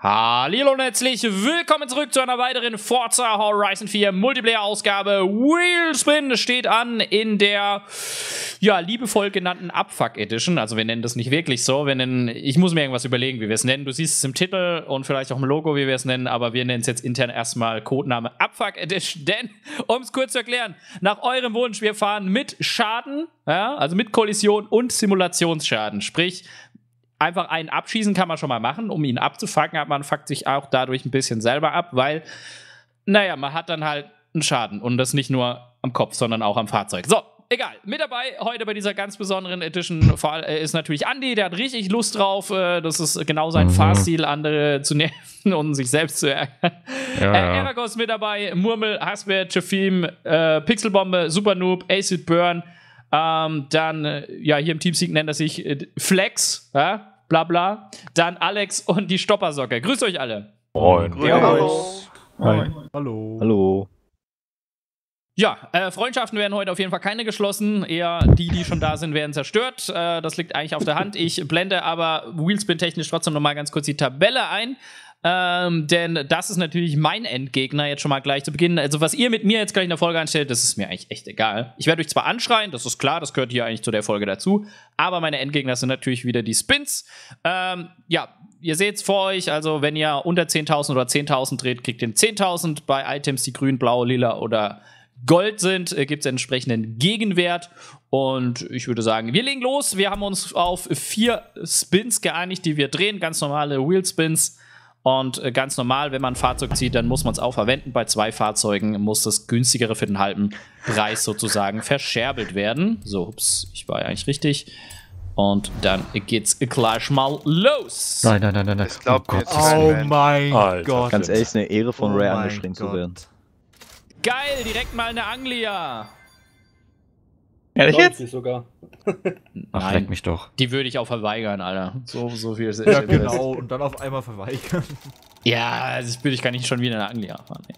Hallo und herzlich willkommen zurück zu einer weiteren Forza Horizon 4 Multiplayer-Ausgabe. Wheelspin steht an in der, ja, liebevoll genannten Abfuck Edition. Also wir nennen das nicht wirklich so. Wir nennen, ich muss mir irgendwas überlegen, wie wir es nennen. Du siehst es im Titel und vielleicht auch im Logo, wie wir es nennen, aber wir nennen es jetzt intern erstmal Codename Abfuck Edition. Denn, um es kurz zu erklären, nach eurem Wunsch, wir fahren mit Schaden, ja, also mit Kollision und Simulationsschaden. Sprich, einfach einen abschießen kann man schon mal machen, um ihn abzufangen, aber man fuckt sich auch dadurch ein bisschen selber ab, weil, naja, man hat dann halt einen Schaden und das nicht nur am Kopf, sondern auch am Fahrzeug. So, egal. Mit dabei heute bei dieser ganz besonderen Edition äh, ist natürlich Andy, der hat richtig Lust drauf. Äh, das ist genau sein mhm. Fahrstil, andere zu nerven und sich selbst zu ärgern. Ja, äh, Eragos mit dabei, Murmel, Hasper, Chafim, äh, Pixelbombe, Supernoob, Acid Burn, ähm, dann, äh, ja, hier im Teamseek nennt er sich äh, Flex, ja, bla bla. Dann Alex und die Stoppersocke. Grüßt euch alle. Moin. Ja, hallo. Moin. Hallo. Hallo. Ja, äh, Freundschaften werden heute auf jeden Fall keine geschlossen. Eher die, die schon da sind, werden zerstört. Äh, das liegt eigentlich auf der Hand. Ich blende aber Wheelspin-technisch trotzdem nochmal ganz kurz die Tabelle ein. Ähm, denn das ist natürlich mein Endgegner jetzt schon mal gleich zu Beginn. Also, was ihr mit mir jetzt gleich in der Folge anstellt, das ist mir eigentlich echt egal. Ich werde euch zwar anschreien, das ist klar, das gehört hier eigentlich zu der Folge dazu, aber meine Endgegner sind natürlich wieder die Spins. Ähm, ja, ihr seht es vor euch, also wenn ihr unter 10.000 oder 10.000 dreht, kriegt ihr 10.000. Bei Items, die grün, blau, lila oder Gold sind, äh, gibt es entsprechenden Gegenwert. Und ich würde sagen, wir legen los. Wir haben uns auf vier Spins geeinigt, die wir drehen, ganz normale Wheel Spins. Und äh, ganz normal, wenn man ein Fahrzeug zieht, dann muss man es auch verwenden. Bei zwei Fahrzeugen muss das günstigere für den halben Preis sozusagen verscherbelt werden. So, ups, ich war ja eigentlich richtig. Und dann geht's gleich mal los. Nein, nein, nein, nein, nein. Ich glaub, oh, Gott. oh mein Alter. Gott. Ganz ehrlich, eine Ehre von oh Ray angeschrien zu werden. Geil, direkt mal eine Anglia. Ehrlich jetzt? sogar. Ach, leck mich doch. Die würde ich auch verweigern, Alter. So, so viel ist Ja, genau. Und dann auf einmal verweigern. Ja, das würde ich gar nicht schon wieder eine Anglia fahren. Nee.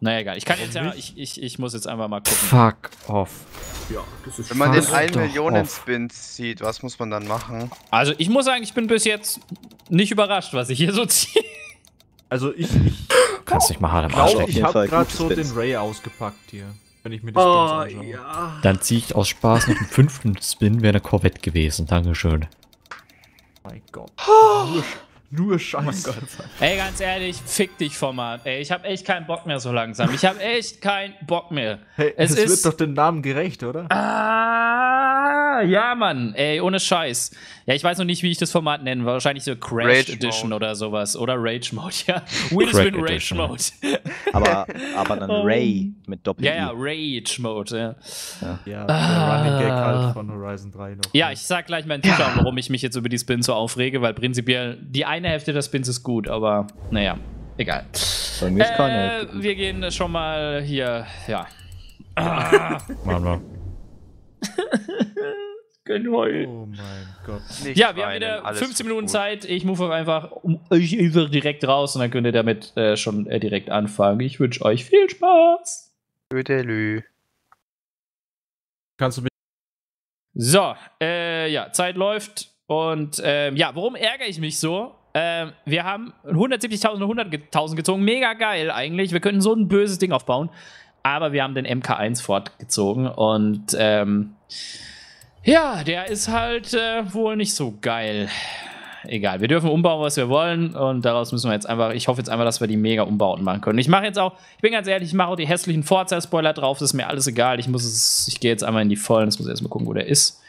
Naja, egal. Ich kann jetzt ja, ich, ich, ich muss jetzt einfach mal gucken. Fuck off. Ja, das ist Wenn man den Fuck 1 doch Millionen. Spin sieht, was muss man dann machen? Also, ich muss sagen, ich bin bis jetzt nicht überrascht, was ich hier so ziehe. Also ich, ich Kannst nicht mal hart am Arsch glaube, ich habe gerade so den Ray ausgepackt hier. Wenn ich mir die Spins Oh, anschaue. ja. Dann ziehe ich aus Spaß noch einen fünften Spin, wäre eine Corvette gewesen. Dankeschön. Mein Gott. Nur, nur Scheiße. Ey, ganz ehrlich, fick dich, Format. Ey, ich habe echt keinen Bock mehr so langsam. Ich habe echt keinen Bock mehr. Hey, Es es, ist- wird doch den Namen gerecht, oder? Ah, ja, Mann. Ey, ohne Scheiß. Ja, ich weiß noch nicht, wie ich das Format nenne. Wahrscheinlich so Crash Rage Edition Mode. oder sowas. Oder Rage Mode, ja. Wheelspin Rage Edition. Mode. Aber, aber dann Oh. Ray mit Doppel ja, ja, Rage Mode, ja. Ja, Ah. der Running Gag halt von Horizon 3 noch. Ja, ich sag gleich meinen Zuschauern, warum ich mich jetzt über die Spins so aufrege, weil prinzipiell die eine Hälfte der Spins ist gut, aber naja, egal. Bei mir ist keine Äh, wir gehen schon mal hier, ja. Machen wir. Können heulen. Oh mein Gott. Nicht Ja, wir haben weinen, wieder alles 15 wird Minuten gut. Zeit. Ich move einfach um euch einfach direkt raus und dann könnt ihr damit äh, schon äh, direkt anfangen. Ich wünsche euch viel Spaß. Ödelü. Kannst du mich. So, äh, ja, Zeit läuft. Und ähm, ja, warum ärgere ich mich so? Ähm, wir haben 170.000 und 100.000 gezogen. Mega geil eigentlich. Wir könnten so ein böses Ding aufbauen. Aber wir haben den MK1 fortgezogen und ähm, ja, der ist halt äh, wohl nicht so geil. Egal, wir dürfen umbauen, was wir wollen und daraus müssen wir jetzt einfach, ich hoffe jetzt einfach, dass wir die mega Umbauten machen können. Ich mache jetzt auch, ich bin ganz ehrlich, ich mache auch die hässlichen Forza-Spoiler drauf, das ist mir alles egal. Ich muss es, ich gehe jetzt einmal in die Vollen, jetzt muss ich erstmal gucken, wo der ist.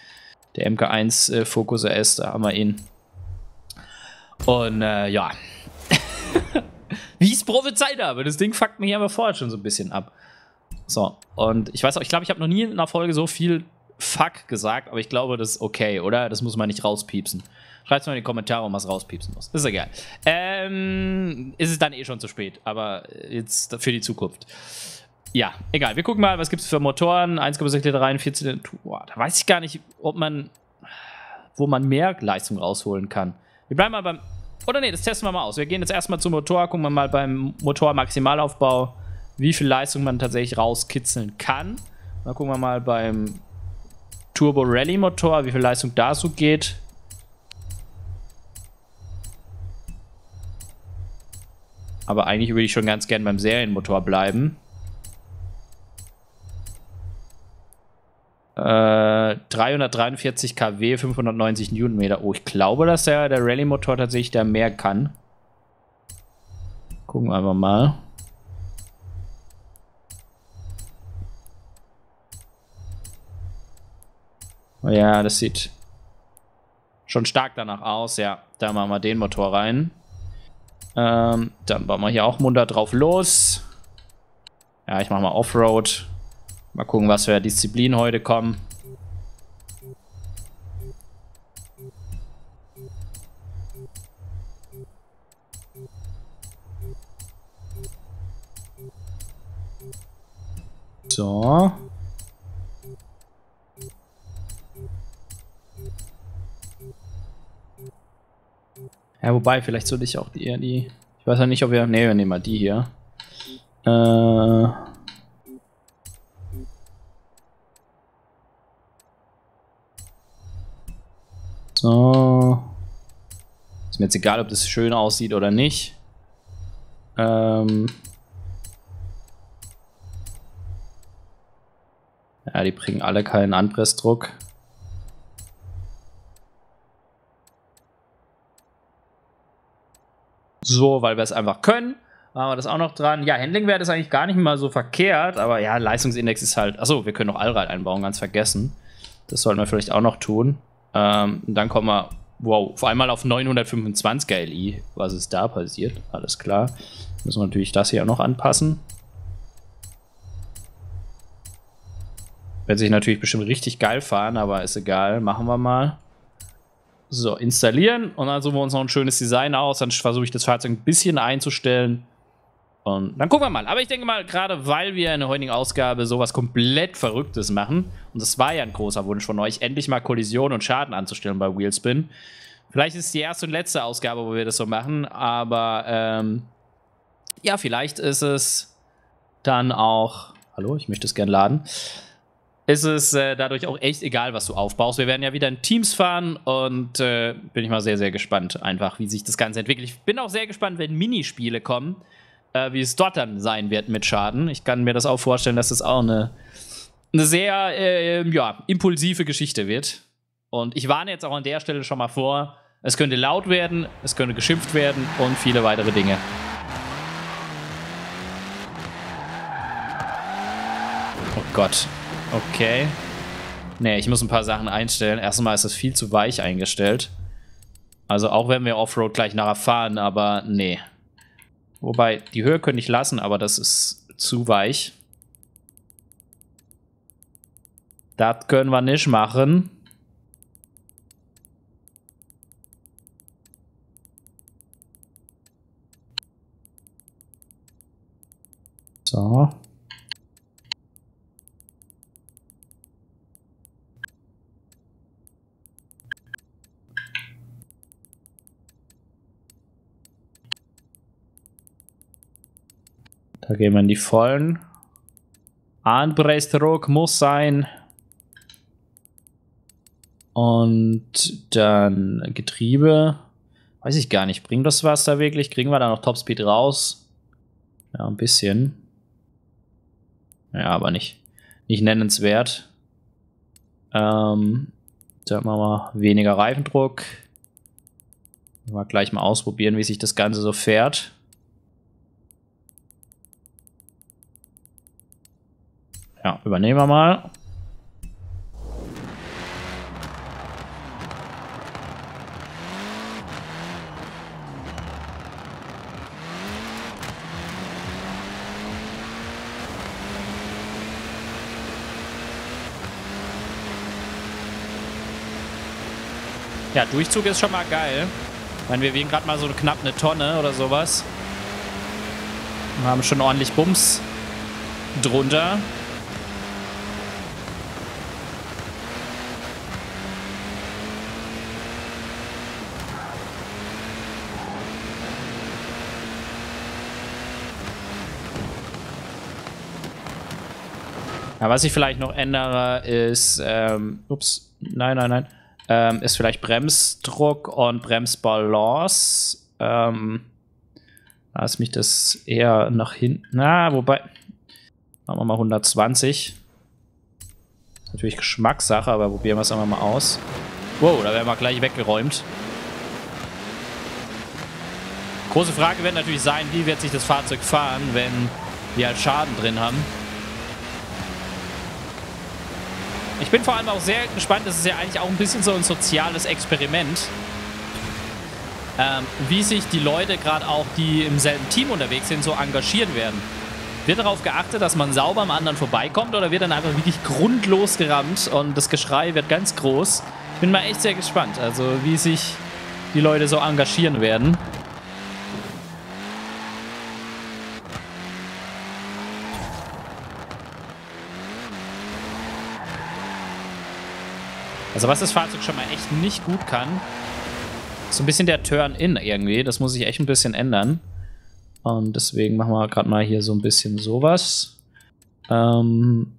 Der MK1 äh, Focus RS, da haben wir ihn. Und äh, ja. Wie ich es prophezeit habe, das Ding fuckt mich aber vorher schon so ein bisschen ab. So, und ich weiß auch, ich glaube, ich habe noch nie in einer Folge so viel Fuck gesagt, aber ich glaube, das ist okay, oder? Das muss man nicht rauspiepsen. Schreibt mal in die Kommentare, ob man es rauspiepsen muss. Ist egal. Ähm, ist es dann eh schon zu spät, aber jetzt für die Zukunft. Ja, egal. Wir gucken mal, was gibt es für Motoren. 1,6 Liter rein, 14 Liter. Boah, da weiß ich gar nicht, ob man, wo man mehr Leistung rausholen kann. Wir bleiben mal beim. Oder nee, das testen wir mal aus. Wir gehen jetzt erstmal zum Motor, gucken wir mal beim Motor Maximalaufbau, wie viel Leistung man tatsächlich rauskitzeln kann. Dann gucken wir mal beim Turbo Rally Motor, wie viel Leistung da so geht. Aber eigentlich würde ich schon ganz gern beim Serienmotor bleiben. Äh, 343 kW, 590 Newtonmeter. Oh, ich glaube, dass der, der Rallye-Motor tatsächlich da mehr kann. Gucken wir einfach mal. Ja, das sieht schon stark danach aus. Ja, da machen wir den Motor rein. Ähm, dann bauen wir hier auch munter drauf los. Ja, ich mache mal Offroad. Mal gucken, was für Disziplin heute kommen. So. Ja, wobei, vielleicht sollte ich auch die, eher die. Ich weiß ja nicht, ob wir. Ne, wir nehmen mal die hier. Äh. So. Ist mir jetzt egal, ob das schön aussieht oder nicht. Ähm. Ja, die bringen alle keinen Anpressdruck. So, weil wir es einfach können. Machen wir das auch noch dran. Ja, Handlingwert ist eigentlich gar nicht mal so verkehrt, aber ja, Leistungsindex ist halt. Achso, wir können noch Allrad einbauen, ganz vergessen. Das sollten wir vielleicht auch noch tun. Ähm, dann kommen wir, wow, vor allem mal auf 925er LI. Was ist da passiert? Alles klar. Müssen wir natürlich das hier auch noch anpassen. Wird sich natürlich bestimmt richtig geil fahren, aber ist egal. Machen wir mal. So, installieren und dann suchen wir uns noch ein schönes Design aus. Dann versuche ich das Fahrzeug ein bisschen einzustellen. Und dann gucken wir mal. Aber ich denke mal, gerade weil wir in der heutigen Ausgabe sowas komplett Verrücktes machen, und das war ja ein großer Wunsch von euch, endlich mal Kollision und Schaden anzustellen bei Wheelspin. Vielleicht ist es die erste und letzte Ausgabe, wo wir das so machen, aber ähm, ja, vielleicht ist es dann auch. Hallo, ich möchte es gern laden ist es äh, dadurch auch echt egal, was du aufbaust. Wir werden ja wieder in Teams fahren und äh, bin ich mal sehr, sehr gespannt, einfach, wie sich das Ganze entwickelt. Ich bin auch sehr gespannt, wenn Minispiele kommen, äh, wie es dort dann sein wird mit Schaden. Ich kann mir das auch vorstellen, dass das auch eine, eine sehr äh, ja, impulsive Geschichte wird. Und ich warne jetzt auch an der Stelle schon mal vor, es könnte laut werden, es könnte geschimpft werden und viele weitere Dinge. Oh Gott. Okay. Nee, ich muss ein paar Sachen einstellen. Erstmal ist es viel zu weich eingestellt. Also auch wenn wir Offroad gleich nachher fahren, aber nee. Wobei, die Höhe könnte ich lassen, aber das ist zu weich. Das können wir nicht machen. So. Da gehen wir in die Vollen. Anpressdruck muss sein. Und dann Getriebe. Weiß ich gar nicht. Bringt das was da wirklich? Kriegen wir da noch Topspeed raus? Ja, ein bisschen. Ja, aber nicht, nicht nennenswert. Ähm, dann machen wir weniger Reifendruck. Mal gleich mal ausprobieren, wie sich das Ganze so fährt. Ja, übernehmen wir mal. Ja, Durchzug ist schon mal geil. Ich wir wiegen gerade mal so knapp eine Tonne oder sowas. Wir haben schon ordentlich Bums drunter. Ja, was ich vielleicht noch ändere, ist, ähm, ups, nein, nein, nein, ähm, ist vielleicht Bremsdruck und Bremsbalance. Ähm, Lass mich das eher nach hinten. Na, wobei. Machen wir mal 120. Natürlich Geschmackssache, aber probieren wir es einfach mal aus. Wow, da werden wir gleich weggeräumt. Große Frage wird natürlich sein, wie wird sich das Fahrzeug fahren, wenn wir halt Schaden drin haben. Ich bin vor allem auch sehr gespannt, das ist ja eigentlich auch ein bisschen so ein soziales Experiment, ähm, wie sich die Leute, gerade auch die im selben Team unterwegs sind, so engagieren werden. Wird darauf geachtet, dass man sauber am anderen vorbeikommt oder wird dann einfach wirklich grundlos gerammt und das Geschrei wird ganz groß? Ich bin mal echt sehr gespannt, also wie sich die Leute so engagieren werden. Also was das Fahrzeug schon mal echt nicht gut kann, ist so ein bisschen der Turn-In irgendwie. Das muss sich echt ein bisschen ändern. Und deswegen machen wir gerade mal hier so ein bisschen sowas. Ähm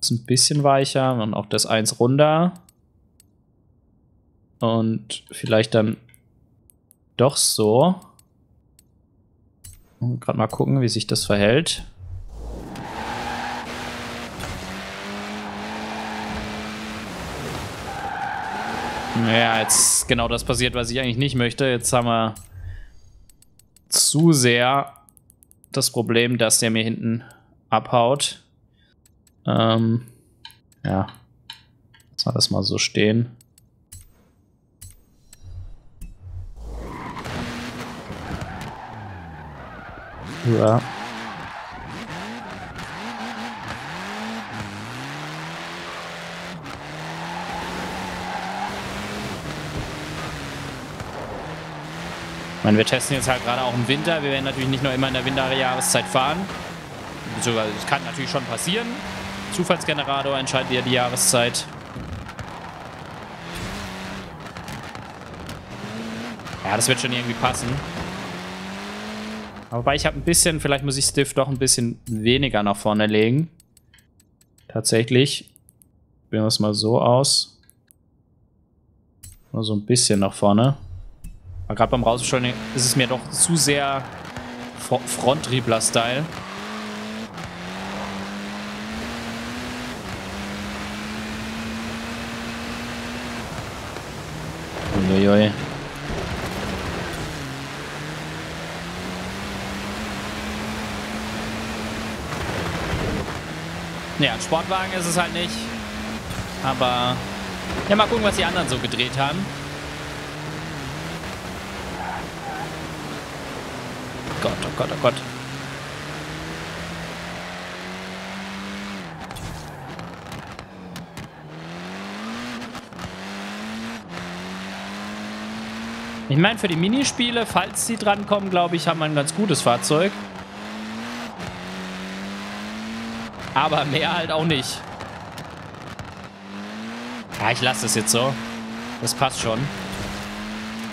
ist ein bisschen weicher und auch das eins runter. Und vielleicht dann doch so. Gerade mal gucken, wie sich das verhält. Ja, jetzt genau das passiert, was ich eigentlich nicht möchte. Jetzt haben wir zu sehr das Problem, dass der mir hinten abhaut. Ähm, ja. Lass mal das mal so stehen. Ja. Meine, wir testen jetzt halt gerade auch im Winter. Wir werden natürlich nicht nur immer in der Winterjahreszeit fahren. Beziehungsweise, es kann natürlich schon passieren. Zufallsgenerator entscheidet ja die Jahreszeit. Ja, das wird schon irgendwie passen. Wobei ich habe ein bisschen, vielleicht muss ich Stiff doch ein bisschen weniger nach vorne legen. Tatsächlich. Probieren wir es mal so aus. Nur so ein bisschen nach vorne. Aber gerade beim Rausbeschleunigen ist es mir doch zu sehr Frontriebler-Style. Uiuiui. Ja, ein Sportwagen ist es halt nicht. Aber ja, mal gucken, was die anderen so gedreht haben. Gott, oh Gott, oh Gott. Ich meine, für die Minispiele, falls sie drankommen, glaube ich, haben wir ein ganz gutes Fahrzeug. Aber mehr halt auch nicht. Ja, ich lasse das jetzt so. Das passt schon.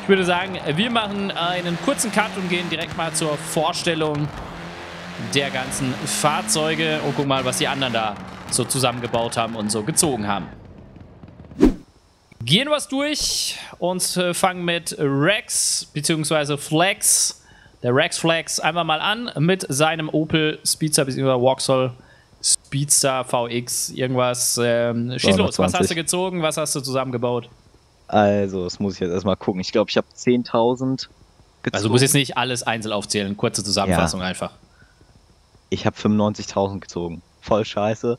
Ich würde sagen, wir machen einen kurzen Cut und gehen direkt mal zur Vorstellung der ganzen Fahrzeuge und gucken mal, was die anderen da so zusammengebaut haben und so gezogen haben. Gehen wir es durch und äh, fangen mit Rex bzw. Flex, der Rex Flex, einfach mal an mit seinem Opel Speedster bzw. Vauxhall Speedster VX, irgendwas. Ähm, schieß los, was hast du gezogen, was hast du zusammengebaut? Also, das muss ich jetzt erstmal gucken. Ich glaube, ich habe 10.000 gezogen. Also, du musst jetzt nicht alles einzeln aufzählen. Kurze Zusammenfassung ja. einfach. Ich habe 95.000 gezogen. Voll scheiße.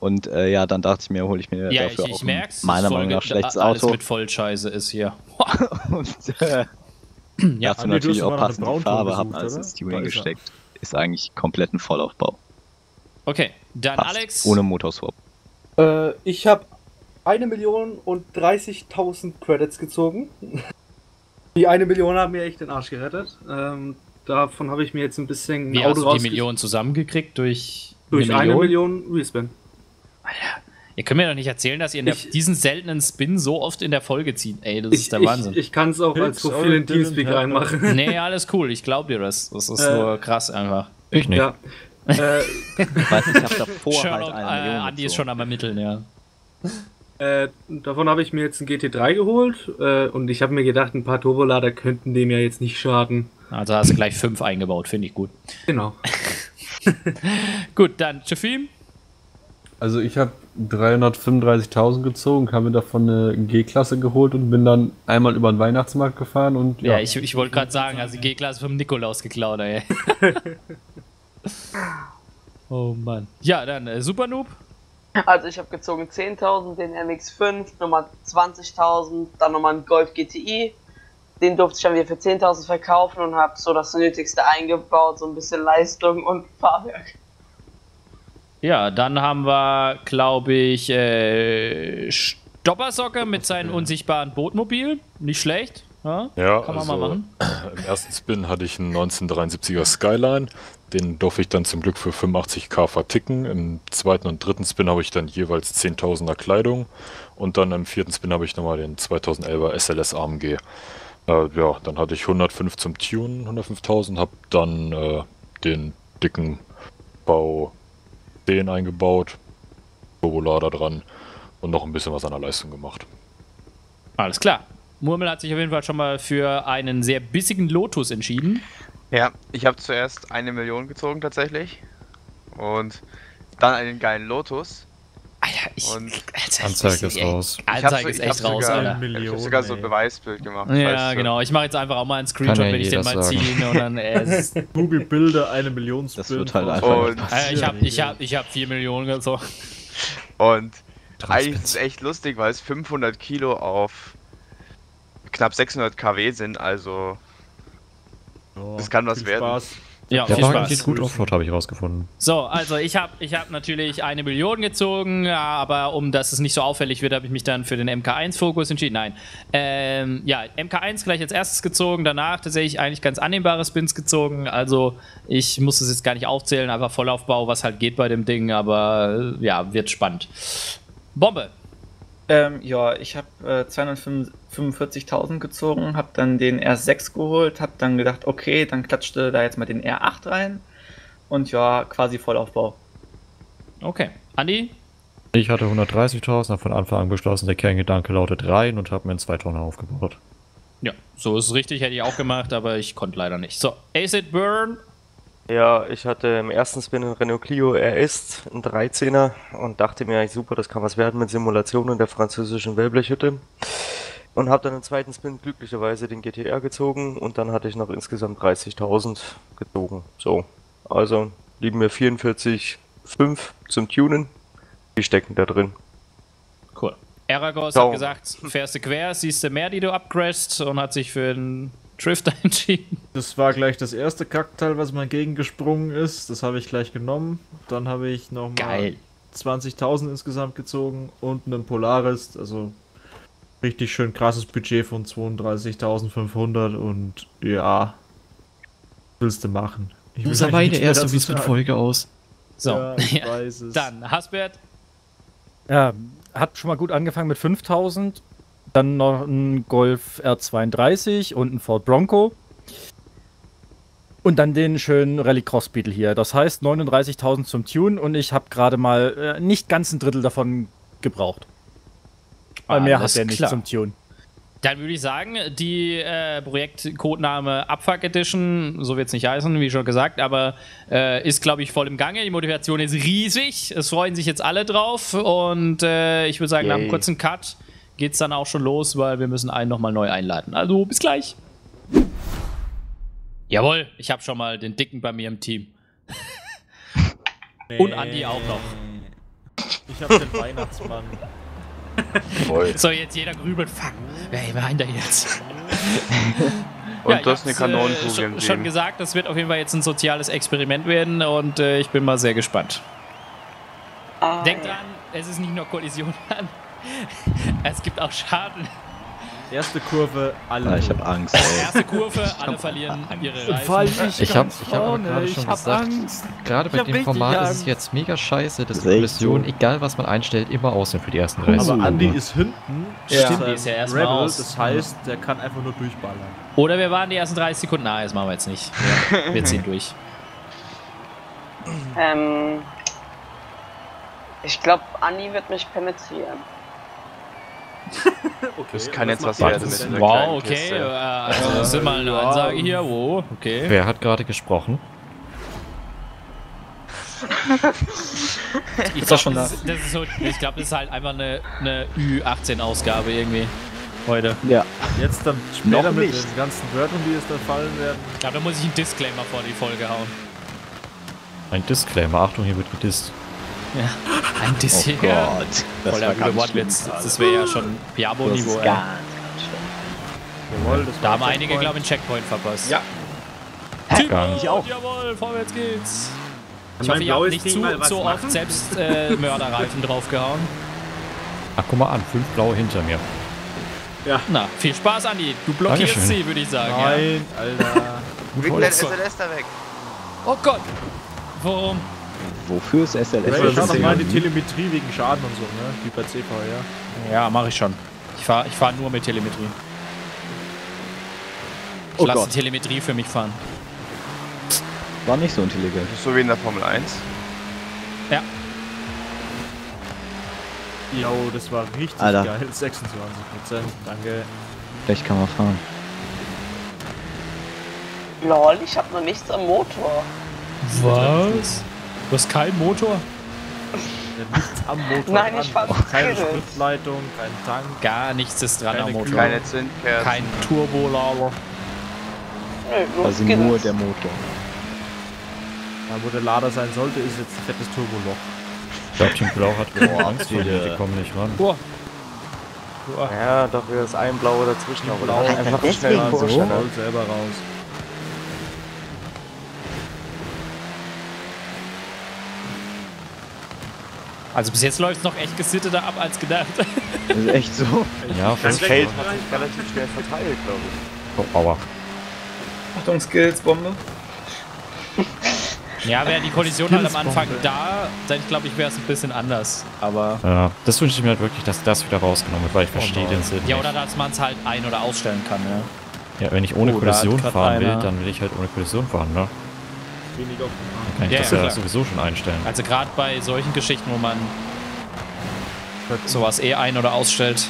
Und äh, ja, dann dachte ich mir, hole ich mir ja, dafür ich, ich auch merk's, meiner Meinung nach schlechtes alles Auto. mit Vollscheiße ist hier. und äh, ja, dazu natürlich auch passende Farbe haben, als ins Tuning gesteckt. Ist eigentlich komplett ein Vollaufbau. Okay, dann Passt. Alex. Ohne Motorswap. Äh, ich habe eine Million und 30.000 Credits gezogen. Die eine Million haben mir echt den Arsch gerettet. Ähm, davon habe ich mir jetzt ein bisschen Wie Auto hast du die Million zusammengekriegt? Durch, durch eine Million? Million Respin. Alter, ihr könnt mir doch nicht erzählen, dass ihr in der, Ich- diesen seltenen Spin so oft in der Folge zieht. Ey, das Ich, ist der ich, Wahnsinn. ich kann es auch als Profil in all Teamspeak reinmachen. nee, alles cool. Ich glaub dir das. Das ist Äh, nur krass einfach. Ich nicht. Ja. äh, Ich weiß nicht, ich habe davor Sherlock, halt äh, eine Million Andi ist schon am Ermitteln, ja. Äh, davon habe ich mir jetzt einen GT3 geholt äh, und ich habe mir gedacht, ein paar Turbolader könnten dem ja jetzt nicht schaden. Also hast du gleich fünf eingebaut, finde ich gut. Genau. Gut, dann Shafim. Also ich habe 335.000 gezogen, habe mir davon eine G-Klasse geholt und bin dann einmal über den Weihnachtsmarkt gefahren und Ja, ich, ich wollte gerade sagen, also die G-Klasse vom Nikolaus geklaut, ey. oh Mann. Ja, dann äh, Super Noob. Also ich habe gezogen 10.000, den MX5, nochmal 20.000, dann nochmal einen Golf GTI. Den durfte ich dann wieder für 10.000 verkaufen und habe so das Nötigste eingebaut, so ein bisschen Leistung und Fahrwerk. Ja, dann haben wir, glaube ich, äh, Stoppersocke mit seinem unsichtbaren Bootmobil. Nicht schlecht. Ja, Ja, kann man also mal machen. im ersten Spin hatte ich einen 1973er Skyline. Den durfte ich dann zum Glück für 85k verticken. Im zweiten und dritten Spin habe ich dann jeweils 10.000er Kleidung. Und dann im vierten Spin habe ich nochmal den 2011er SLS AMG. Äh, ja, dann hatte ich 105 zum Tune, 105.000, habe dann äh, den dicken Bau 10 eingebaut, Turbolader dran und noch ein bisschen was an der Leistung gemacht. Alles klar. Murmel hat sich auf jeden Fall schon mal für einen sehr bissigen Lotus entschieden. Ja, ich habe zuerst eine Million gezogen tatsächlich. Und dann einen geilen Lotus. Alter, ich. Und Alter, Anzeige ich- ist raus. Anzeige so- ist ich hab echt raus, sogar- Alter. ich hab sogar so ein Beweisbild gemacht. Ja, weißt du. genau. Ich mache jetzt einfach auch mal einen Screenshot, Kann wenn ich den mal ziehe. Und dann, äh, Google Bilder, eine Million Das wird halt einfach Und, äh, ich habe ich hab, ich hab 4 Millionen gezogen. und Drei eigentlich ist es echt lustig, weil es 500 Kilo auf knapp 600 kW sind. Also Ja, Das kann was werden. Spaß. Ja, Der viel Wagen Spaß. geht gut offroad, habe ich rausgefunden. So, also ich habe ich hab natürlich eine Million gezogen, aber um dass es nicht so auffällig wird, habe ich mich dann für den MK1-Fokus entschieden. Nein. Ähm, ja, MK1 gleich als erstes gezogen, danach tatsächlich eigentlich ganz annehmbare Spins gezogen. Also ich muss es jetzt gar nicht aufzählen, einfach Vollaufbau, was halt geht bei dem Ding, aber äh, ja, wird spannend. Bombe. Ähm, ja, ich habe äh, 245.000 gezogen, habe dann den R6 geholt, habe dann gedacht, okay, dann klatschte da jetzt mal den R8 rein und ja, quasi Vollaufbau. Okay. Andi? Ich hatte 130.000, habe von Anfang an beschlossen, der Kerngedanke lautet rein und habe mir einen Zweitonner aufgebaut. Ja, so ist es richtig, hätte ich auch gemacht, aber ich konnte leider nicht. So, Acid Burn. Ja, ich hatte im ersten Spin einen Renault Clio RS, einen 13er und dachte mir, super, das kann was werden mit Simulationen der französischen Wellblechhütte. Und habe dann im zweiten Spin glücklicherweise den GTR gezogen und dann hatte ich noch insgesamt 30.000 gezogen. So, also liegen mir 44,5 zum Tunen. Die stecken da drin. Cool. Aragos hat gesagt, fährst du quer, siehst du mehr, die du upcrashst und hat sich für den Drifter entschieden. Das war gleich das erste Kackteil, was mir entgegengesprungen ist. Das habe ich gleich genommen. Dann habe ich nochmal Geil. 20.000 insgesamt gezogen und einen Polaris. Also richtig schön krasses Budget von 32.500 und ja, willst du machen. Ich will Das ist eigentlich meine erste sagen. Folge aus. So, Ja, ja. weiß es. dann Hasbert. Ja, hat schon mal gut angefangen mit 5000. Dann noch ein Golf R32 und ein Ford Bronco. Und dann den schönen Rallycross Beetle hier. Das heißt 39.000 zum Tune und ich habe gerade mal äh, nicht ganz ein Drittel davon gebraucht. Weil mehr Alles hat er nicht klar. zum Tune. Dann würde ich sagen, die äh, Projektcodename Abfuck Edition, so wird es nicht heißen, wie schon gesagt, aber äh, ist, glaube ich, voll im Gange. Die Motivation ist riesig. Es freuen sich jetzt alle drauf. Und äh, ich würde sagen, nach einem Yay. kurzen Cut geht es dann auch schon los, weil wir müssen einen nochmal neu einladen. Also bis gleich. Jawohl, ich habe schon mal den Dicken bei mir im Team. Und Andi auch noch. Ich habe den Weihnachtsmann. Voll. So, jetzt jeder grübelt. Fuck, wer meint er jetzt? Und du hast eine Kanonenkugel äh, im schon, schon gesagt, das wird auf jeden Fall jetzt ein soziales Experiment werden und äh, ich bin mal sehr gespannt. Ah, Denkt ja. dran, es ist nicht nur Kollision an. Es gibt auch Schaden. Erste Kurve, alle. Ah, ich habe Angst, ey. Erste Kurve, alle verlieren ihre vor allem Reifen. ich, Ich habe ich hab aber vorne, gerade schon hab gesagt, Angst. gerade bei hab dem Format ist es Angst. jetzt mega scheiße, dass die Kollision, so. egal was man einstellt, immer aus sind für die ersten 30 Aber Andi ist hinten. Ja. Stimmt, ist ja erst mal Rebel, aus. das heißt, der kann einfach nur durchballern. Oder wir waren die ersten 30 Sekunden. Na, das machen wir jetzt nicht. Wir, wir ziehen durch. Ähm, ich glaube, Anni wird mich penetrieren. Das kann jetzt was werden Wow, okay. Kiste. Äh, also das ist mal eine Ansage hier. Wo? Okay. Wer hat gerade gesprochen? Ich Ist doch schon das, ist- das ist so, ich glaube, das ist halt einfach eine, eine Ü18-Ausgabe irgendwie. Heute. Ja. Jetzt dann später Noch mit nicht. den ganzen Wörtern, die es da fallen werden. Ich glaube, da muss ich einen Disclaimer vor die Folge hauen. Ein Disclaimer. Achtung, hier wird gedisst. Ja. Ein Diss Oh. Gott. Das Voll war ganz schlimm Das wäre ja schon Piabo-Niveau, ey. Ganz, Jawohl, das Da haben ein einige, glaube ich, einen Checkpoint verpasst. Ja. Gar Ich auch. Jawohl, vorwärts geht's. Ich hoffe, ihr habt nicht Ding zu, machen? oft selbst äh, Mörderreifen draufgehauen. Ach, guck mal an. Fünf blaue hinter mir. Na, viel Spaß, Andi. Du blockierst Dankeschön. sie, würde ich sagen. Ja. Nein, Alter. Wick dein SLS da weg. Oh Gott. Warum? Wofür ist SLS? Ich jetzt schau noch mal die? Telemetrie wegen Schaden und so, ne? Wie bei CVR. Ja, mache ich schon. Ich fahre ich fahr nur mit Telemetrie. Ich Oh lasse Gott. die Telemetrie für mich fahren. War nicht so intelligent. So wie in der Formel 1. Ja. Jo, das war richtig Alter. geil. 26% Danke. Vielleicht kann man fahren. Lol, ich hab noch nichts am Motor. Was? Du hast keinen Motor? Nichts am Motor. Nein, dran. ich fahr Keine. Spritleitung, kein Tank. Gar nichts ist dran Keine am Motor. Keine Zündkerzen. Kein Turbolader. Nur Also nur der Motor. Ja, wo der Lader sein sollte, ist jetzt ein fettes Turboloch. Ich glaube, Team Blau hat Boah, Angst vor dir. Die kommen nicht ran. Boah. Ja, dafür ist ein blauer dazwischen, Blau. einfach Deswegen so? Selber raus. Also bis jetzt läuft es noch echt gesitteter ab als gedacht. Das ist echt so. Ja, Das fünf. Feld hat sich relativ schnell verteilt, glaube ich. Oh, aua. Achtung, Skills, Bombe. Ja, wäre die Kollision halt am Anfang da, dann glaube ich, wäre es ein bisschen anders. Aber. Ja, das wünsche ich mir halt wirklich, dass das wieder rausgenommen wird, weil ich verstehe den Sinn Ja, oder dass man es halt ein- oder ausstellen kann, ja. Ja, wenn ich ohne Oh, Kollision fahren will, einer- dann will ich halt ohne Kollision fahren, ne? Weniger auf ich Ja, das ja, sowieso schon einstellen. Also gerade bei solchen Geschichten, wo man sowas eh ein- oder ausstellt.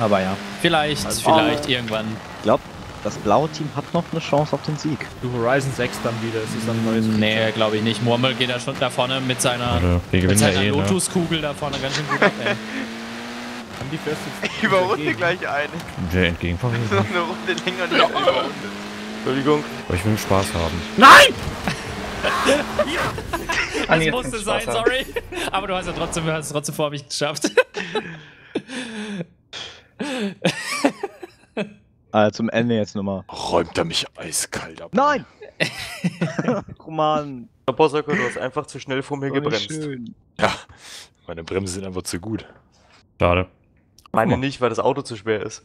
Aber ja, vielleicht, Also- vielleicht irgendwann. Ich glaube, das blaue Team hat noch eine Chance auf den Sieg. Du Horizon 6 dann wieder. Es ist ein neues Nee, glaube ich nicht. Murmel geht da schon da vorne mit seiner, Also, mit seiner eh, ne? Lotuskugel da vorne ganz schön gut ab, ey. Haben die First Ich überrunde gleich eine. Der Entgegenfahrer. So eine Runde länger nicht überrundet. Entschuldigung. Aber ich will Spaß haben. Das jetzt musste sein, haben. sorry. Aber du hast ja trotzdem, du hast es trotzdem vor mich geschafft. Ah, zum Ende jetzt nochmal. Räumt er mich eiskalt ab. Nein! oh. Der Bossöcker, du hast einfach zu schnell vor mir gebremst. schön. Ja, meine Bremsen sind einfach zu gut. Schade. Meine nicht, weil das Auto zu schwer ist.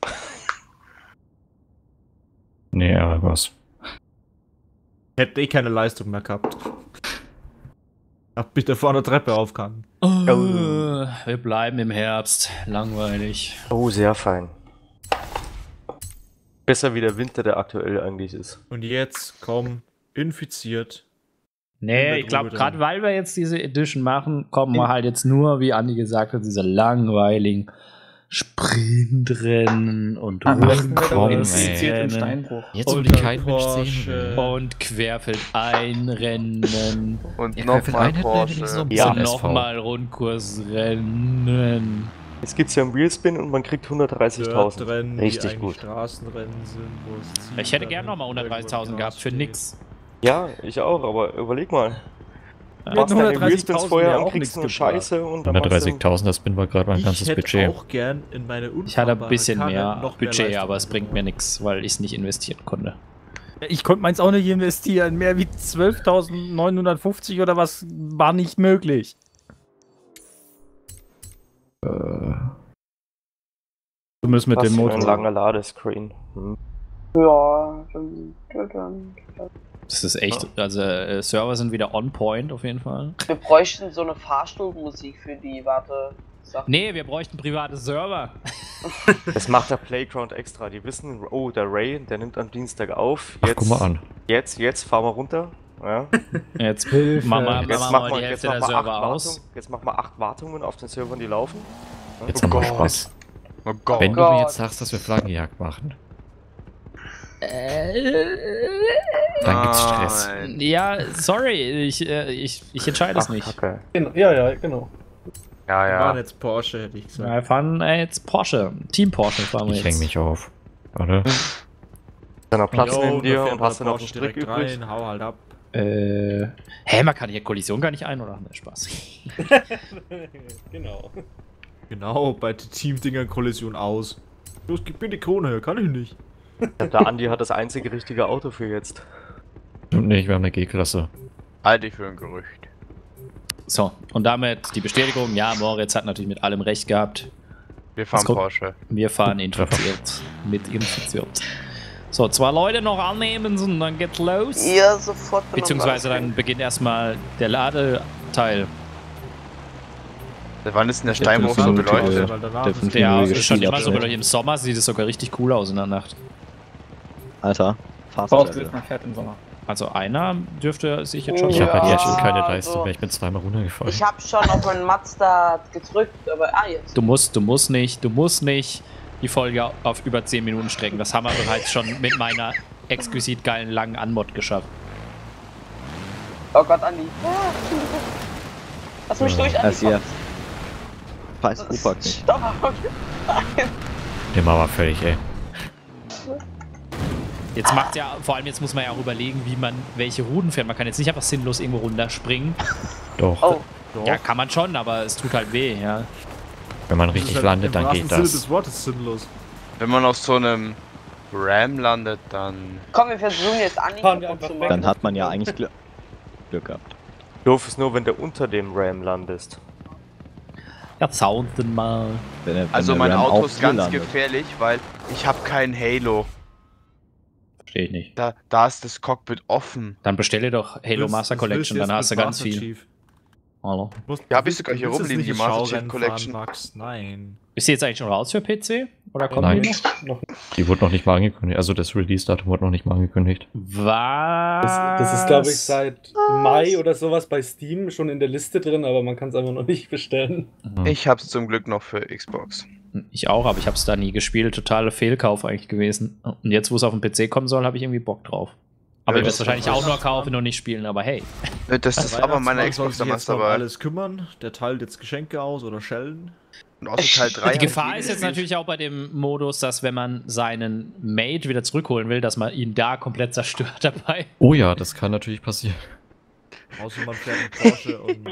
Nee, aber was. Hätte eh keine Leistung mehr gehabt. Hab mich da vorne Treppe aufgehangen. Oh, wir bleiben im Herbst. Langweilig. Oh, sehr fein. Besser wie der Winter, der aktuell eigentlich ist. Und jetzt komm, infiziert. In Nee, ich glaube, gerade weil wir jetzt diese Edition machen, kommen wir halt jetzt nur, wie Andi gesagt hat, diese langweiligen Sprintrennen und Am besten komm, wird aber ey. infiziert im Rennen Steinbruch. Jetzt Und will ich kein Mensch sehen. will. und querfeld einrennen Und Ja, nochmal Porsche. so ein Ja. nochmal Rundkursrennen. Jetzt gibt's ja einen Wheelspin und man kriegt 130.000. Dirtrennen, die Richtig gut. Straßenrennen sind, es Ich hätte gern nochmal irgendwo 130.000 gehabt für nix. Ja, ich auch, aber überleg mal. Machst deine 130.000 Wheelspins vorher und kriegst gebracht. Scheiße und dann machst du... 130.000, das bin war gerade mein Ich ganzes hätte Budget. auch gern in meine Ich hatte ein bisschen mehr noch Budget, aber es bringt mir nichts, weil ich es nicht investieren konnte. Ich konnte meins auch nicht investieren. Mehr wie 12.950 oder was war nicht möglich. Du musst mit Was dem für Motor. ein langer Ladescreen. Hm. Ja, dann, dann, dann. Das ist echt, also äh, Server sind wieder on point auf jeden Fall. Wir bräuchten so eine Fahrstuhlmusik für die Warte. Sachen. Nee, wir bräuchten private Server. Das macht der Playground extra. Die wissen, oh, der Ray, der nimmt am Dienstag auf. Ach, Jetzt, guck mal an. Jetzt, jetzt fahren wir runter. Ja. Jetzt Hilfe. machen wir, Jetzt machen wir machen mal die jetzt Hälfte der Server aus. Wartungen. Jetzt machen wir acht Wartungen auf den Servern, die laufen. Jetzt Oh haben wir Gott. Spaß. Oh Gott. Wenn du mir jetzt sagst, dass wir Flaggenjagd machen, dann gibt's Stress. Ja, sorry, ich, äh, ich, ich entscheide es nicht. okay. Ja, ja, genau. Ja, Wir waren ja. jetzt Porsche, hätte ich gesagt. Wir fahren äh, jetzt Porsche. Team Porsche fahren wir Ich jetzt. häng mich auf. Warte. Dann noch Platz Jo, neben dir und hast du noch einen Strick direkt übrig. rein, hau halt ab. Äh, hä, man kann hier Kollision gar nicht ein, oder? Ne, Spaß. genau. Genau, bei den Teamdingern Kollision aus. Los, gib mir die Krone kann ich nicht. Ja, Der Andi hat das einzige richtige Auto für jetzt. Stimmt nicht, wir haben eine G-Klasse. Halte ich für ein Gerücht. So, und damit die Bestätigung, ja, Moritz hat natürlich mit allem recht gehabt. Wir fahren Porsche. Wir fahren infiziert. mit infiziert. So, zwei Leute noch annehmen und dann geht's los. Ja, sofort. Beziehungsweise dann beginnt erstmal der Ladeteil. Wann ist denn der Der Steinbruch so beleuchtet? Weil danach der ist Der schon immer so Spielabschnitt. beleuchtet. Im Sommer sieht es sogar richtig cool aus in der Nacht. Alter, Fast Vorausgesetzt, man fährt im Sommer. Also einer dürfte sich jetzt schon. Ich habe halt jetzt schon keine also- Leistung mehr. Ich bin zweimal runtergefallen. Ich habe schon auf meinen Mazda gedrückt, aber ah jetzt. Du musst, du musst nicht, du musst nicht die Folge auf über 10 Minuten strecken. Das haben wir bereits schon mit meiner exquisit geilen langen Anmod geschafft. Oh Gott, Andi. Lass mich durch, Andi. Also ja. nicht. Stopp. Nein. Der war fertig, ey. Jetzt macht ja, vor allem jetzt muss man ja auch überlegen, wie man welche Routen fährt. Man kann jetzt nicht einfach sinnlos irgendwo runterspringen. Doch, Oh, Ja, kann man schon, aber es tut halt weh, ja. wenn man Das ist richtig halt landet, dann geht Sinne das. des Wortes sinnlos. Wenn man auf so einem Ram landet, dann. komm, wir versuchen jetzt weg. machen. Dann hat man ja eigentlich Glück, Glück gehabt. Doof ist nur, wenn du unter dem Ram landest. Ja, sounden mal. Wenn er, wenn Also mein Ram Auto ist ganz landet. gefährlich, weil ich habe keinen Halo. Verstehe ich nicht. Da, da ist das Cockpit offen. Dann bestelle doch Halo Willst- Master das Collection, dann hast du ganz Master viel. Chief. Hallo. Ja, hab du ich sogar hier rumliegen, die das Master Chief Collection. fahren, Max. Nein. Ist die jetzt eigentlich schon raus für PC? Oder kommt Nein. die noch? Die wurde noch nicht mal angekündigt. Also das Release-Datum wurde noch nicht mal angekündigt. Was? Das, das ist, glaube ich, seit Mai oder sowas bei Steam schon in der Liste drin, aber man kann es einfach noch nicht bestellen. Mhm. Ich hab's zum Glück noch für Xbox. Ich auch, aber ich habe es da nie gespielt. Totale Fehlkauf eigentlich gewesen. Und jetzt, wo es auf den PC kommen soll, habe ich irgendwie Bock drauf. Aber Ja, ich werde wahrscheinlich auch nur kaufen und nicht spielen, aber hey. Äh, Das ist aber meine Xbox sich damals jetzt dabei. alles kümmern. Der teilt jetzt Geschenke aus oder Schellen. Und außer Teil 3. Die Gefahr ist jetzt natürlich auch bei dem Modus, dass wenn man seinen Mate wieder zurückholen will, dass man ihn da komplett zerstört dabei. Oh ja, das kann natürlich passieren. Außer man fährt einen Porsche und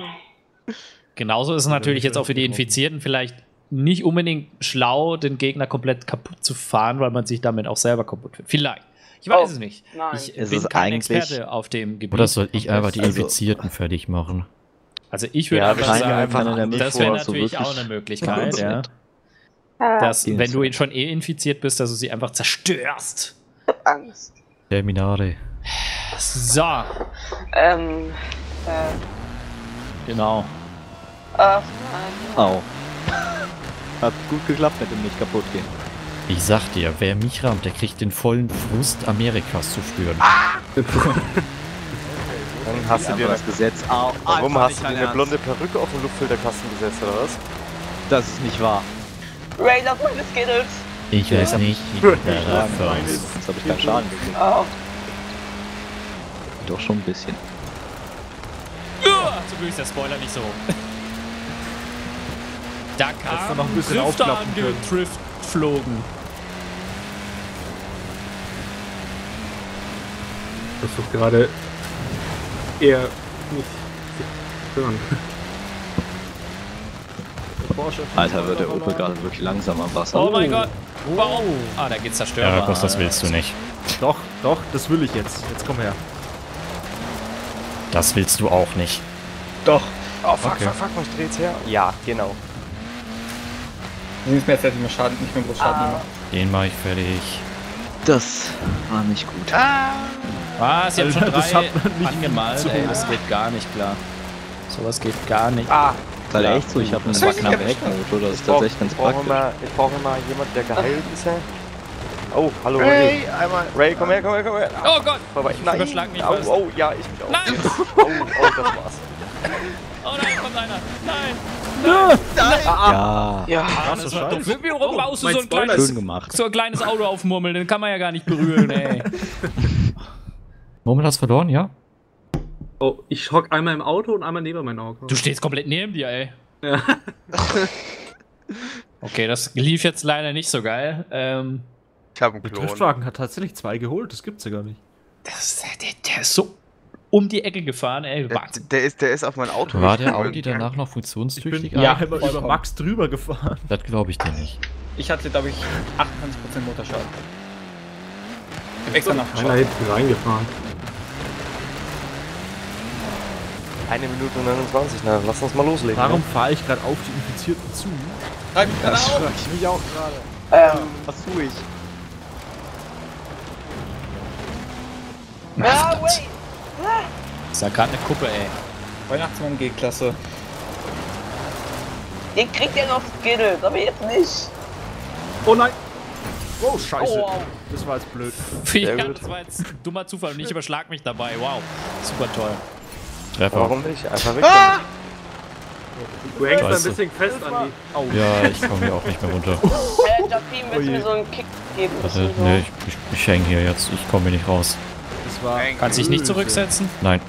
Genauso ist es natürlich jetzt auch für die. Infizierten vielleicht nicht unbedingt schlau, den Gegner komplett kaputt zu fahren, weil man sich damit auch selber kaputt wird. Vielleicht. Ich weiß Oh, es nicht. nein. Ich Es bin ist kein eigentlich- Experte auf dem Gebiet. Oder soll ich einfach die Also- Infizierten fertig machen? Also ich würde Ja, einfach sagen, einfach an das wäre so natürlich wirklich auch eine Möglichkeit, ja. Ah, Dass, wenn du so. ihn schon eh infiziert bist, dass du sie einfach zerstörst. Angst. Terminare. So, Ähm, äh, genau. ach, nein. Au. Hat gut geklappt mit dem nicht kaputt gehen. Ich sag dir, wer mich rammt, der kriegt den vollen Frust Amerikas zu spüren. Dann hast du dir das Gesetz. Au, warum einfach hast du dir eine Ernst. blonde Perücke auf den Luftfilterkasten gesetzt, oder was? Das ist nicht wahr. Ray, lass meine Skittles. Ich weiß nicht. Ich bin der Raffers. Jetzt habe ich keinen Schaden gekriegt. Oh, Doch schon ein bisschen. Uah, Zum Glück ist der Spoiler nicht so. Da kam noch ein bisschen Drifter aufklappen können. angetrift flogen. versuche gerade eher nicht zu hören. Alter, wird der Opel gerade wirklich langsam am Wasser. Oh mein Gott. Warum? Ah, da geht's zerstört. Ja, Kos, das willst du nicht. Doch, doch, das will ich jetzt. Jetzt komm her. Das willst du auch nicht. Doch. Oh, fuck, Okay. fuck, fuck, was dreht's her? Ja, genau. Nicht mehr jetzt hätte ich mir Schaden, nicht mehr groß Schaden Ah. gemacht. Den mache ich fertig. Das war nicht gut. Was? Sie haben schon das drei hat man nicht angemalt. so. Ey, das geht gar nicht klar. Sowas geht gar nicht. Ah, Ist halt Ja. echt so, ich habe einen Das knappen knapp. Heckmotor, das ist ich brauche tatsächlich ganz praktisch. immer, ich brauche immer jemand, der geheilt ist. Oh, hallo Ray. Ray, einmal. Ray, komm her, komm her, komm her. Oh Gott! Vorbei. Ich Nein. überschlag mich oh, fast. oh, ja, ich mich auch. Nein! Oh, oh, das war's. Oh nein, kommt einer! Nein! Nein! Ja. Ja. Was, das war Wie, wie warum baust du so ein, kleines, Schön gemacht. so ein kleines Auto aufmurmeln? Den kann man ja gar nicht berühren, ey. Moment hast verloren, ja? Oh, ich hock einmal im Auto und einmal neben meinem Auto. Du stehst komplett neben dir, ey. Ja. Okay, das lief jetzt leider nicht so geil. Ähm, Ich habe einen Der Klon. Driftwagen hat tatsächlich zwei geholt, das gibt's ja gar nicht. das, der, der ist so um die Ecke gefahren, ey. Der, der, ist, der ist auf mein Auto War der. Audi danach noch Ich bin funktionstüchtig? Ja, einmal über. Max drüber gefahren. Das glaube ich dir nicht. Ich hatte, glaube ich, 28% Motorschaden. Ich hab extra Einer nachgeschaut. hinten reingefahren. Eine Minute 29, na, lass uns mal loslegen. Warum fahre ich gerade auf die Infizierten zu? Treib mich gerade auf! ich mich auch gerade. Ähm, Was tue ich? ja, wait. Ist ja gerade eine Kuppe, ey. Weihnachtsmann G-Klasse. Den kriegt ihr noch Skittles, aber jetzt nicht. Oh nein! Oh, scheiße. Oh, wow. Das war jetzt blöd. Ja, gut. das war jetzt ein dummer Zufall und ich überschlag mich dabei. Wow, super toll. Treffer. Warum nicht? Einfach weg. Ah! Du hängst ein Scheiße. bisschen fest an die. Ja, ich komme hier auch nicht mehr runter. Äh, Jacqueline, willst du mir so einen Kick geben? Warte, nee, ich, ich, ich hänge hier jetzt. Ich komme hier nicht raus. War, Kannst dich nicht zurücksetzen? Nein.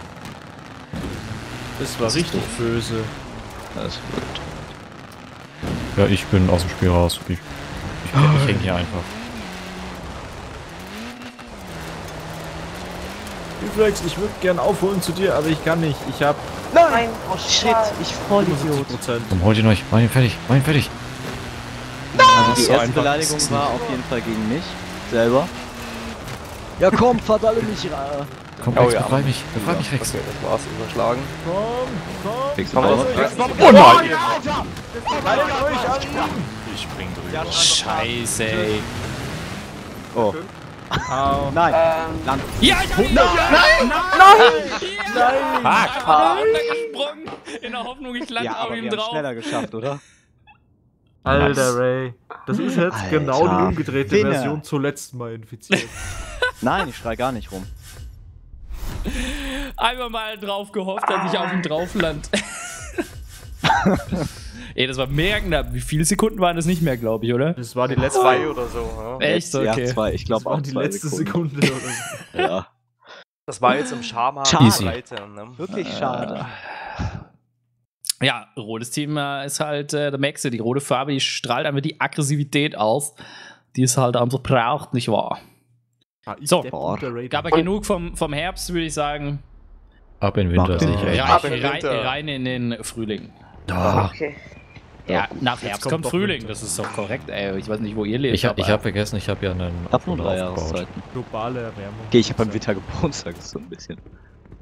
Das war richtig böse. Das wird. Ja, ich bin aus dem Spiel raus. Ich, ich, ich hänge hier einfach. Reflex, ich würde gern aufholen zu dir, aber ich kann nicht. Ich hab Nein, oh shit. ich 75 Prozent. Komm, holt ihn euch. Mach ihn fertig. Mach ihn fertig. Also die erste Beleidigung war auf jeden Fall gegen mich selber. Ja komm, verdalle mich rein. Komm, Oh Rex, ja. befrei mich. Befrei mich, Rex. Okay, das war's, überschlagen. Komm, komm. Du Komm, noch das- was? Oh nein! Ich spring drüber. Scheiße, ey. Oh. Au. Nein. Ähm, Ja, ja, ja, nein, nein, nein, Fuck. runtergesprungen. In der Hoffnung, ich lande Ja, auf aber ihm wir haben drauf. schneller geschafft, oder? Alter, Ray. Das ist jetzt Alter. genau die umgedrehte. Version zum letzten Mal infiziert. Nein, ich schrei gar nicht rum. Einmal mal drauf gehofft, dass ich auf ihm drauf land. Ey, das war mega knapp. Wie viele Sekunden waren das nicht mehr, glaube ich, oder? Das war die letzte, Zwei oder so. Ja. Echt? Ja, Okay. zwei. Ich glaube auch die zwei letzte Sekunden. Sekunde oder so. Ja. Das war jetzt im Schama Schade. Breite, ne? Wirklich schade. Ja, rotes Team äh, ist halt äh, der Maxe. Die rote Farbe, die strahlt einfach die Aggressivität aus, die es halt einfach braucht, nicht wahr? Ah, ich So. Gab ja genug vom, vom Herbst, würde ich sagen. Ab in Winter, sicher. Ja. Ab Rein, in den rein, Winter. rein in den Frühling. Ah, okay. Ja, nach Herbst kommt kommt, Frühling, Winter. das ist doch korrekt, ey. Ich weiß nicht, wo ihr lebt. ich habe ich hab vergessen, ich habe ja einen Ich hab nur drei. Jahreszeiten. Globale Erwärmung. Okay, ich habe am Winter Geburtstag, ist so ein bisschen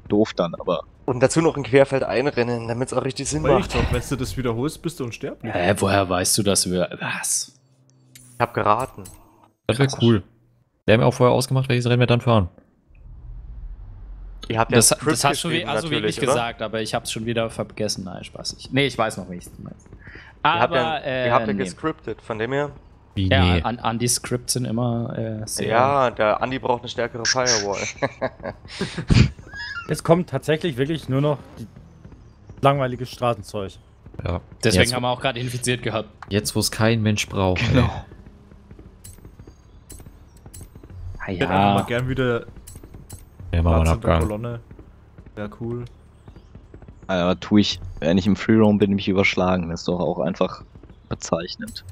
doof dann, aber Und dazu noch ein Querfeld einrennen, damit es auch richtig Sinn ich macht. doch, wenn du das wiederholst, bist du unsterblich. Hä, woher weißt du, dass wir. Was? Ich hab geraten. Das wäre cool. Wir haben ja auch vorher ausgemacht, welches Rennen wir dann fahren. Ihr habt ja Das, ein Skript das hast du geschrieben, also wirklich natürlich, oder? gesagt, aber ich hab's schon wieder vergessen. Nein, Spaß. Ich, nee, ich weiß noch, du meinst. Ihr habt Aber, ja, äh, ihr habt ja nee. gescriptet, von dem her. Wie, Ja, nee. an, an die Scripts sind immer äh, sehr. Ja, der Andi braucht eine stärkere Firewall. Jetzt kommt tatsächlich wirklich nur noch langweiliges Straßenzeug. ja. Deswegen jetzt, haben wir auch gerade infiziert gehabt. jetzt, wo es kein Mensch braucht. Genau. Ah, Ich hätte einfach mal ja. gern wieder. Ja, wir einen Platz in der Abgang. Kolonne. Wäre cool. aber tue ich, wenn ich im Freeroam bin, mich überschlagen. Das ist doch auch einfach bezeichnend.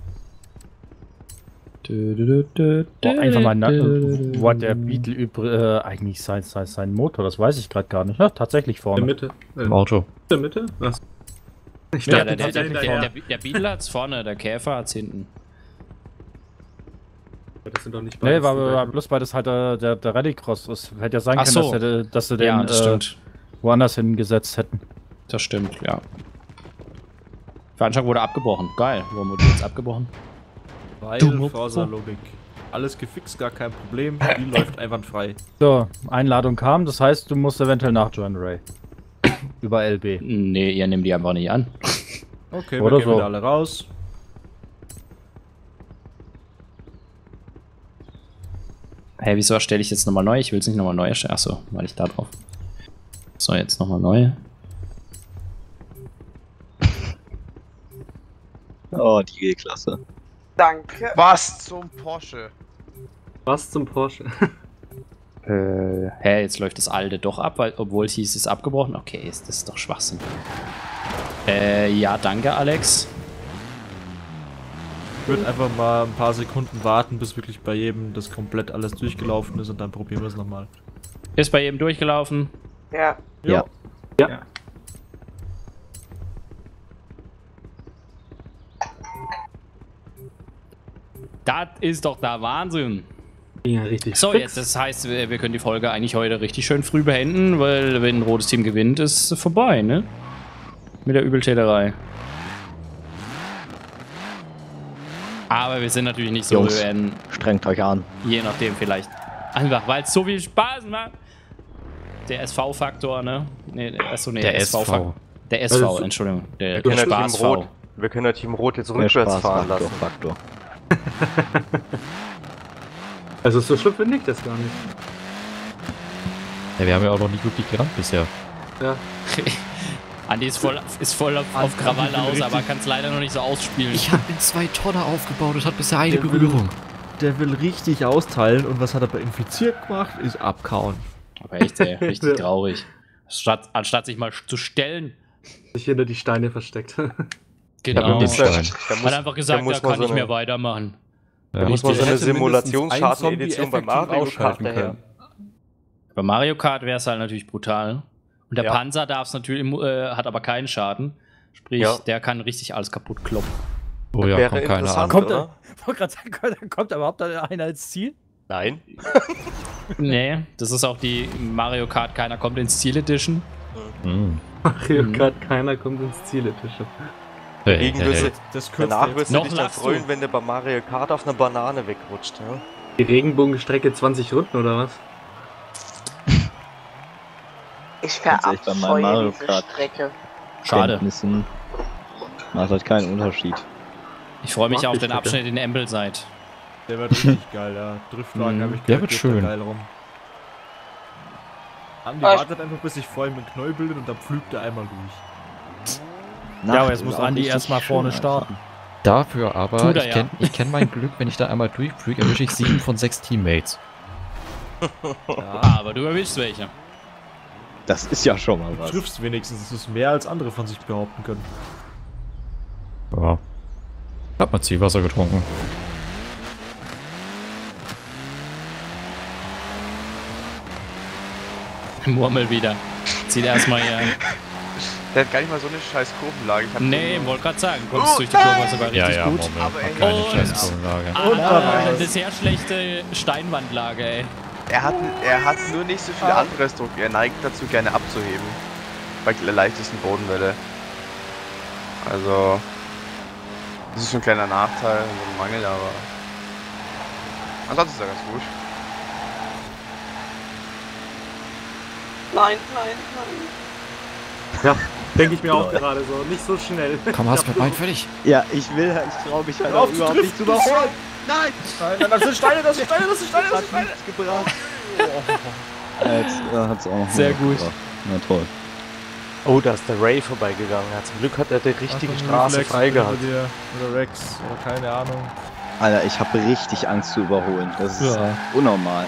Boah, einfach mal, na, äh, wo hat der Beetle übr- äh, eigentlich sein, sein, sein Motor? Das weiß ich gerade gar nicht. Ja, tatsächlich In der vorne. Mitte. Äh, Im Auto. in der Mitte? Was? Ich Ja, dachte, der, der, der, der Beetle hat's vorne, der Käfer hat's hinten. Das sind doch nicht Nee, beides war, die war gleichen. bloß weil das halt äh, der, der Rallycross ist. Hätte ja sein Ach können, so. dass, der, dass sie den ja, das äh, stimmt. woanders hingesetzt hätten. Das stimmt, ja. Veranstaltung wurde abgebrochen. Geil. Warum wurde die jetzt abgebrochen? Weil Forsa-Logik. Alles gefixt, gar kein Problem. Die läuft einwandfrei. So, Einladung kam, das heißt, du musst eventuell nachjoinen, Ray. Über LB. Nee, ihr nehmt die einfach nicht an. Okay, Oder wir gehen so. wieder alle raus. Hä, wieso erstelle ich jetzt nochmal neu? Ich will es nicht nochmal neu erstellen. Achso, weil ich da drauf. So, jetzt nochmal neu. Oh, die G-Klasse. Danke. Was zum Porsche? Was zum Porsche? Äh, hä, jetzt läuft das alte doch ab, weil, obwohl es hieß, es ist abgebrochen. Okay, ist, das ist doch Schwachsinn. Äh, ja, danke, Alex. Ich würde einfach mal ein paar Sekunden warten, bis wirklich bei jedem das komplett alles durchgelaufen ist und dann probieren wir es nochmal. Ist bei jedem durchgelaufen. Ja. Ja. Ja. Das ist doch der Wahnsinn. Ja, richtig. So, jetzt, das heißt, wir, wir können die Folge eigentlich heute richtig schön früh beenden, weil wenn ein rotes Team gewinnt, ist es vorbei, ne? Mit der Übeltäterei. Aber wir sind natürlich nicht so, Jungs. wir werden Strengt euch an. je nachdem vielleicht einfach, weil es so viel Spaß macht. Der SV-Faktor, ne? Nee, achso, nee, Der SV. SV. Der SV, Also, Entschuldigung. Der, Wir der können, ja Team Spaß Rot, wir können ja Team Rot jetzt rückwärts fahren lassen. Faktor. Also so schlimm finde ich das gar nicht. Ja, wir haben ja auch noch nie wirklich gerannt bisher. Ja. Andi ist voll, ist voll auf, auf Krawall aus, aber kann es leider noch nicht so ausspielen. Ich habe in zwei Tonner aufgebaut und hat bisher eine Der will- Berührung. Der will richtig austeilen und was hat er bei infiziert gemacht? Ist abkauen. Aber echt, ey, richtig traurig. Statt, anstatt sich mal zu stellen, Sich hinter die Steine versteckt. genau. Da, da Hat muss, einfach gesagt, da muss kann man nicht so mehr eine, weitermachen. Ja. da muss man so eine Simulationsschaden-Edition Zombie Mario Kart daher. Bei Mario Kart wäre es halt natürlich brutal. Und der Ja. Panzer darf es natürlich, äh, hat aber keinen Schaden. Sprich, Ja. der kann richtig alles kaputt kloppen. Oh ja, Wäre kommt keiner an. Kommt wollte gerade sagen, kommt- da überhaupt einer als Ziel? Nein. nee, das ist auch die Mario Kart Keiner kommt ins Ziel Edition. Hm. Mario Mhm. Kart, keiner kommt ins Ziel, Tische. Hey, hey, hey. Das danach er wirst du Noch dich dann freuen, du. wenn du bei Mario Kart auf eine Banane wegrutscht. Ja? Die Regenbogenstrecke 20 Runden oder was? Ich verabscheue Mario diese Kart. Strecke. Schade. Kenntnissen macht halt keinen Unterschied. Ich freue mich Mag auf den bitte. Abschnitt in Ambleside. Der wird richtig geil, ja. Driftwagen Mhm. habe ich Der wird schön. geil rum. Andi Ah, ich- wartet einfach, bis sich vor ihm ein Knäuel bildet und dann pflügt er einmal durch. ja, aber jetzt muss Andi erstmal vorne starten. Dafür aber, Tut ich ja. kenne ich kenn mein Glück, wenn ich da einmal durchflüge, erwische ich sieben von sechs Teammates. Ja, Aber du erwischst welche. Das ist ja schon mal du was. triffst wenigstens. Das ist mehr als andere von sich behaupten können. Ja. Ich hab mal Zielwasser getrunken. Murmel wieder. Zieht erstmal hier. Der hat gar nicht mal so eine scheiß Kurvenlage. Ich hab Nee, nur- wollte gerade sagen, kommst durch die Kurve sogar richtig Ja, ja, gut. Moment, Aber keine Und- Scheißgrundlage. Und da eine war's. sehr schlechte Steinwandlage, ey. Er hat, er hat nur nicht so viel anderes Druck. Er neigt dazu, gerne abzuheben. Bei der leichtesten Bodenwelle. Also. Das ist schon ein kleiner Nachteil, so ein Mangel, aber. Ansonsten ist er ganz gut. Nein, nein, nein. Ja, denke ich mir auch gerade so. Nicht so schnell. Komm, hast du mein fertig? Ja, ich will, ich traue mich halt Hör auch überhaupt nicht zu überholen. Nein! Nein, nein, das sind Steine, das sind Steine, das sind Steine, das Hat sind Steine. gebracht. Jetzt äh, hat's auch noch Sehr gut. gebracht. Na toll. Oh, da ist der Ray vorbeigegangen. Ja, zum Glück hat er die richtige Achtung, Straße Reflex frei über gehabt. dir. Oder Rex, oder keine Ahnung. Alter, ich habe richtig Angst zu überholen. Das ist Ja. unnormal.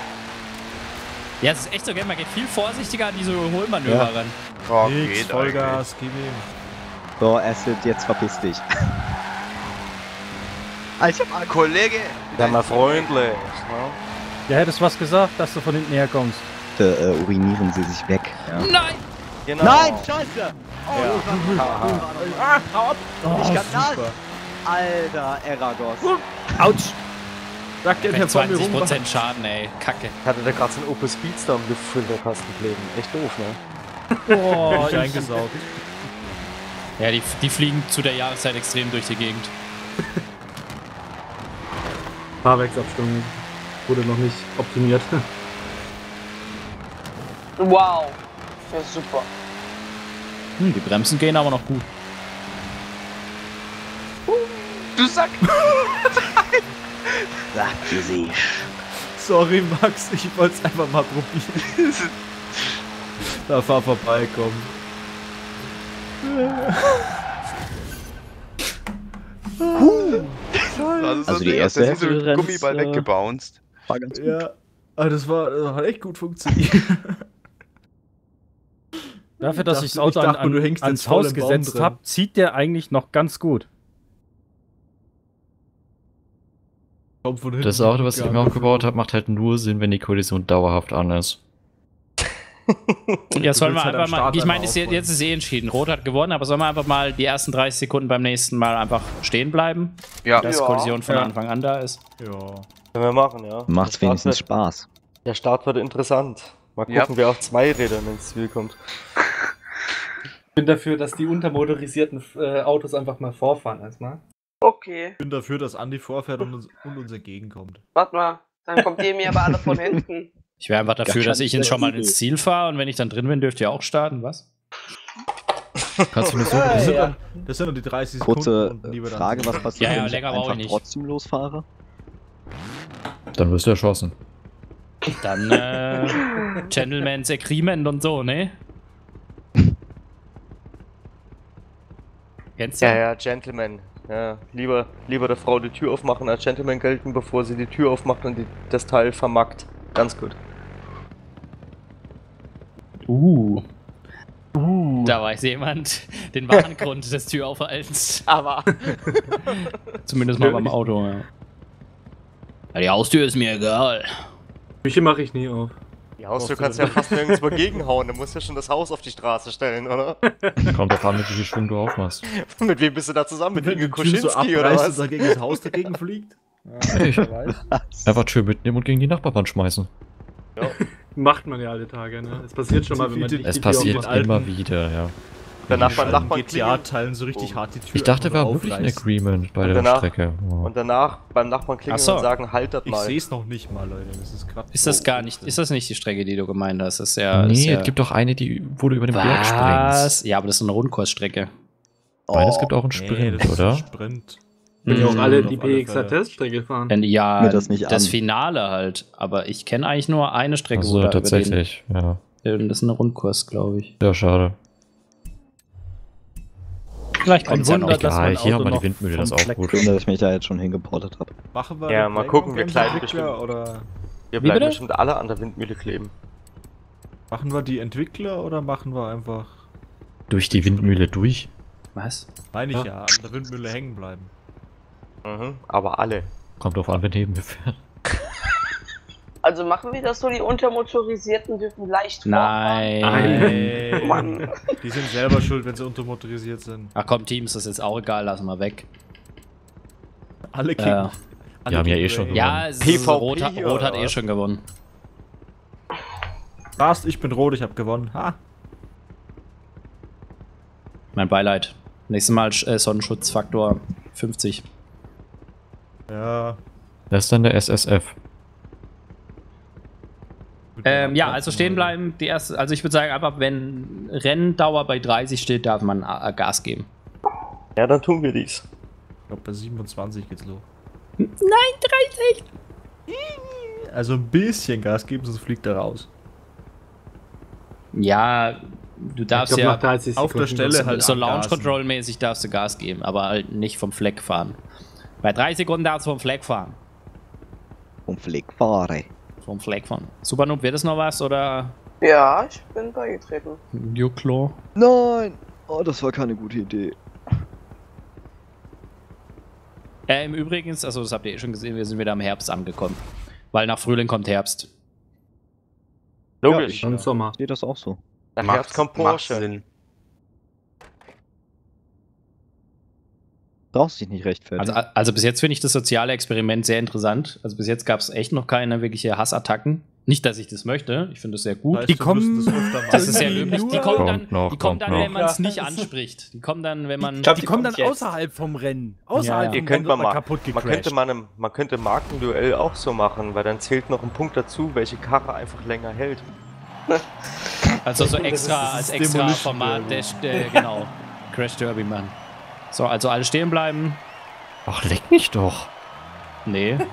Ja, es ist echt so, gell? Man geht viel vorsichtiger an diese Überholmanöver ran. Oh, Nix, geht Vollgas, gib ihm. So, Acid, jetzt verpiss dich. Alter, eigentlich. Kollege! Ja, mal freundlich. Ne? Ja, hättest was gesagt, dass du von hinten herkommst. Bitte äh, urinieren Sie sich weg. Ja. Nein! Genau. Nein, scheiße! Oh, ich war Ah, hau ab! nicht ganz nah. super. Alter, Eragos. Autsch! Sagt der, der vor mir rum 20% Schaden, ey. Kacke. Hatte der gerade so einen Opel Speedster im Luftfilterkasten kleben. Echt doof, ne? Oh, ich eingesaugt. Ja, die, die fliegen zu der Jahreszeit extrem durch die Gegend. Fahrwerksabstimmung wurde noch nicht optimiert. Wow. Ja, super. Hm, die Bremsen gehen aber noch gut. Du Sack! Sagte sie. Sorry, Max, ich wollte es einfach mal probieren. da fahr vorbei, komm. Also, Also die erste Hälfte ein des Gummiball äh, weggebounced. War ganz gut. Ja, aber das war, das hat echt gut funktioniert. Dafür, dass ich das Auto ich an, dachte mir, du an, hängst ans Haus gesetzt habe, zieht der eigentlich noch ganz gut. Kommt von hinten Das Auto, was ich nicht. aufgebaut habe, macht halt nur Sinn, wenn die Kollision dauerhaft an ist. Ja, sollen wir halt einfach mal. Ich meine, jetzt ist es eh entschieden. Rot hat gewonnen, aber sollen wir einfach mal die ersten 30 Sekunden beim nächsten Mal einfach stehen bleiben? Ja. Dass Ja. Kollision von Ja. Anfang an da ist. Ja. Können wir machen, ja. Start wenigstens wird- Spaß. Der Start wird interessant. Mal gucken, Ja. wer auf zwei Rädern ins Ziel kommt. Ich bin dafür, dass die untermotorisierten äh, Autos einfach mal vorfahren erstmal. Okay, Ich bin dafür, dass Andi vorfährt und uns, und uns entgegenkommt. warte mal. Dann kommt ihr mir aber alle von hinten. Ich wäre einfach dafür, dass ich jetzt schon mal ins Ziel fahre und wenn ich dann drin bin, dürft ihr auch starten, was? Kannst du nur so Das sind, ja. dann, das sind dann die 30 Kurze Sekunden. wir dann Frage, was passiert, Ja, ja, wenn ich ich einfach nicht. trotzdem losfahre? Dann wirst du erschossen. Dann äh, Gentleman's Agreement und so, ne? Kennst du? Ja, ja, Gentleman. Ja, lieber, lieber der Frau die Tür aufmachen als Gentleman gelten, bevor sie die Tür aufmacht und die, das Teil vermackt. Ganz gut. Uh. Da weiß jemand den wahren Grund des Türaufhaltens. Aber. Zumindest mal beim Auto, ja. ja. Die Haustür ist mir egal. Küche mache ich nie auf. Die Haustür kannst du ja fast nirgends mal gegenhauen. Du musst ja schon das Haus auf die Straße stellen, oder? Kommt drauf an, mit wie viel Schwung du aufmachst. mit wem bist du da zusammen? Mit Inge die Tür so Kuschinski oder was? und dagegen das Haus dagegen fliegt. Ich. Einfach Tür mitnehmen und gegen die Nachbarwand schmeißen. Macht man ja alle Tage, ne? Es passiert schon mal, wenn man Es die Es Tür passiert immer wieder, ja. Der Nachbar, Die Nachbarn GTA klingeln. teilen so richtig hart die Tür. Ich dachte, wir haben wirklich ein. Agreement bei Und der danach- Strecke. Oh. Und danach beim Nachbarn klingeln so. und sagen, halt das Ich mal. sehe es noch nicht mal, Leute. Das ist gerade. Ist das gar nicht, ist das nicht die Strecke, die du gemeint hast? Das ist ja, das ist nee, ja, es gibt doch eine, die, wo du über den Berg springst. Was? Ja, aber das ist eine Rundkursstrecke. Nein, es gibt auch einen Nee, Sprint, das ist oder? ein Sprint. Wenn die auch Mhm. alle auf die alle BXer Fälle. Teststrecke fahren. Ja, Mir das nicht das. Finale halt. Aber ich kenne eigentlich nur eine Strecke, Also da tatsächlich, ja. über den, das ist ein Rundkurs, glaube ich. Ja, schade. Vielleicht kommt ja noch. Wunder, dass mein hier haben wir die Windmühle, das ist auch gut. Schön, dass ich mich da jetzt schon hingeportet habe. Machen wir Ja, mal gucken, wir Entwickler bestimmt. Oder Wir bleiben bestimmt alle an der Windmühle kleben. machen wir die Entwickler oder machen wir einfach. Durch die Windmühle durch. Was? Meine ich Ja. ja, an der Windmühle hängen bleiben. Mhm, aber alle. Kommt drauf an, wer neben mir fährt. Also machen wir das so, die Untermotorisierten dürfen leicht Nein. Ey, Mann. Die sind selber schuld, wenn sie untermotorisiert sind. Ach komm, Teams, das ist jetzt auch egal, lassen wir weg. Alle Äh, kicken. Wir alle haben ja eh schon Ray. ja, es ist, PvP Rot, hat- Rot hat eh schon gewonnen. Fast, ich bin rot, ich habe gewonnen. Ha. Mein Beileid. Nächstes Mal äh, Sonnenschutzfaktor 50. Das ist dann der SSF. Ähm, ja, also stehen bleiben. Die erste, also ich würde sagen, einfach wenn Renndauer bei 30 steht, darf man äh, Gas geben. Ja, dann tun wir dies. Ich glaube, bei 27 geht's los. Nein, 30! Also ein bisschen Gas geben, sonst fliegt er raus. Ja, du darfst glaub, ja nach 30 Auf der Stelle so, halt so. Launch Control mäßig darfst du Gas geben, aber halt nicht vom Fleck fahren. Bei 30 Sekunden darfst du vom Fleck fahren. Um Fleck fahre. Vom Fleck fahren. Super Noob, wird das noch was oder? Ja, ich bin beigetreten. Juklo. Nein! Oh, das war keine gute Idee. Äh, im Übrigen, also das habt ihr eh schon gesehen, wir sind wieder im Herbst angekommen. Weil nach Frühling kommt Herbst. Logisch. Und Sommer. Ich sehe das auch so. Nach Herbst kommt macht Porsche. Sinn. Brauchst dich nicht rechtfertigen. Also, also bis jetzt finde ich das soziale Experiment sehr interessant. Also bis jetzt gab es echt noch keine wirkliche Hassattacken. Nicht, dass ich das möchte. Ich finde das sehr gut. Die du, kommen- das. Das ist sehr löblich. Die kommen dann, noch, die kommen kommt dann noch. wenn man es nicht anspricht. Die kommen dann, wenn man. Ich glaub, Die kommen dann jetzt. außerhalb vom Rennen. Außerhalb Ja, ja. vom Rennen mal wird man ma- kaputt Man könnte, man, man könnte Markenduell auch so machen, weil dann zählt noch ein Punkt dazu, welche Karre einfach länger hält. Also so Das ist extra, als extra Format, der, der, genau. Crash Derby, Mann. So, also alle stehen bleiben. Ach, leck mich doch. Nee.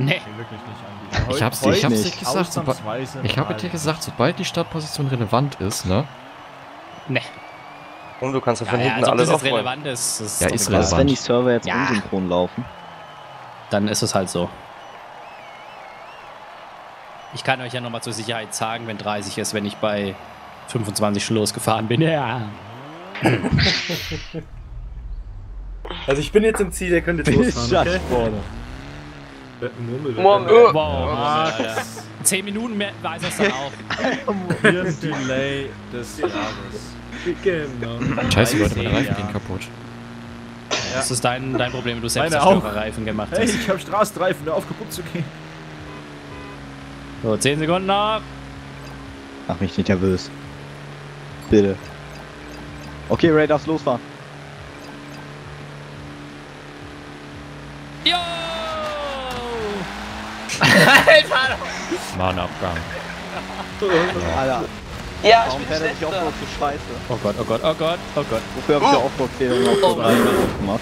Nee. Ich hab's dir, ich hab's dir gesagt, soba- Ausnahmsweise Ich habe dir gesagt, sobald die Startposition relevant ist, ne? Nee. Und du kannst ja von Ja, ja, hinten als ob alles aufräumen. relevant ist. Das Ja, ist. Was, wenn die relevant. Server jetzt Ja. unsynchron laufen? Dann ist es halt so. Ich kann euch ja nochmal zur Sicherheit sagen, wenn 30 ist, wenn ich bei 25 schon losgefahren bin. Ja. Also ich bin jetzt im Ziel, ihr könnt jetzt losfahren, okay? vorne. Äh, Murmel. Murmel. Wow, Alter. 10 Minuten mehr weiß er es dann auch. Hier ein Delay des Jahres. Genau. Scheiße, Leute, meine Ja. Reifen gehen kaputt. Das ist dein, dein Problem, wenn du selbst. Reifen gemacht Hey, hast. ich hab Straßenreifen, hör auf kaputt zu gehen. So, 10 Sekunden noch. Mach mich nicht nervös. Bitte. Okay, Ray, darfst losfahren. Jo! Mahnabgang. Alter, Ja, ich warum bin fährt er sich schlechter. Offroad so scheiße? Oh Gott, oh Gott, oh Gott, oh Gott. Wofür habe ich der Oh drei Minuten gemacht?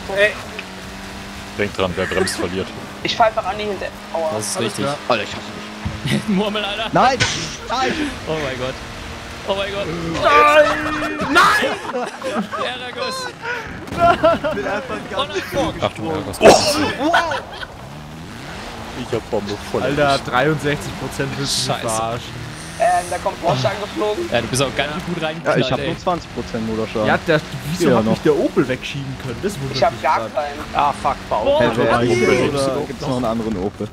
Denkt dran, wer bremst, verliert. Ich fahr einfach an die hinter. Aua. Das ist richtig. Alter, ich hasse dich. Murmel, Alter. Nein! Nein! Oh mein Gott. Oh mein Gott. Nein! Nein! Eragus. Ich bin einfach Oh ganz nein. Achtung, Ärger, was Wow! Ich hab Bombe voll. Alter, 63% willst du mich Scheiße. verarschen. Ähm, da kommt Porsche angeflogen. Ja, du bist auch ganz gut Ja, reingeknallt, ich habe ey. nur 20% Motorschaden. Ja, der, wieso Ja, hat noch. mich der Opel wegschieben können? Das wundert Ich hab mich gar grad. keinen. Ah, fuck, Bau. Oh, Hey, Nein. Opel oder gibt's noch einen anderen Opel?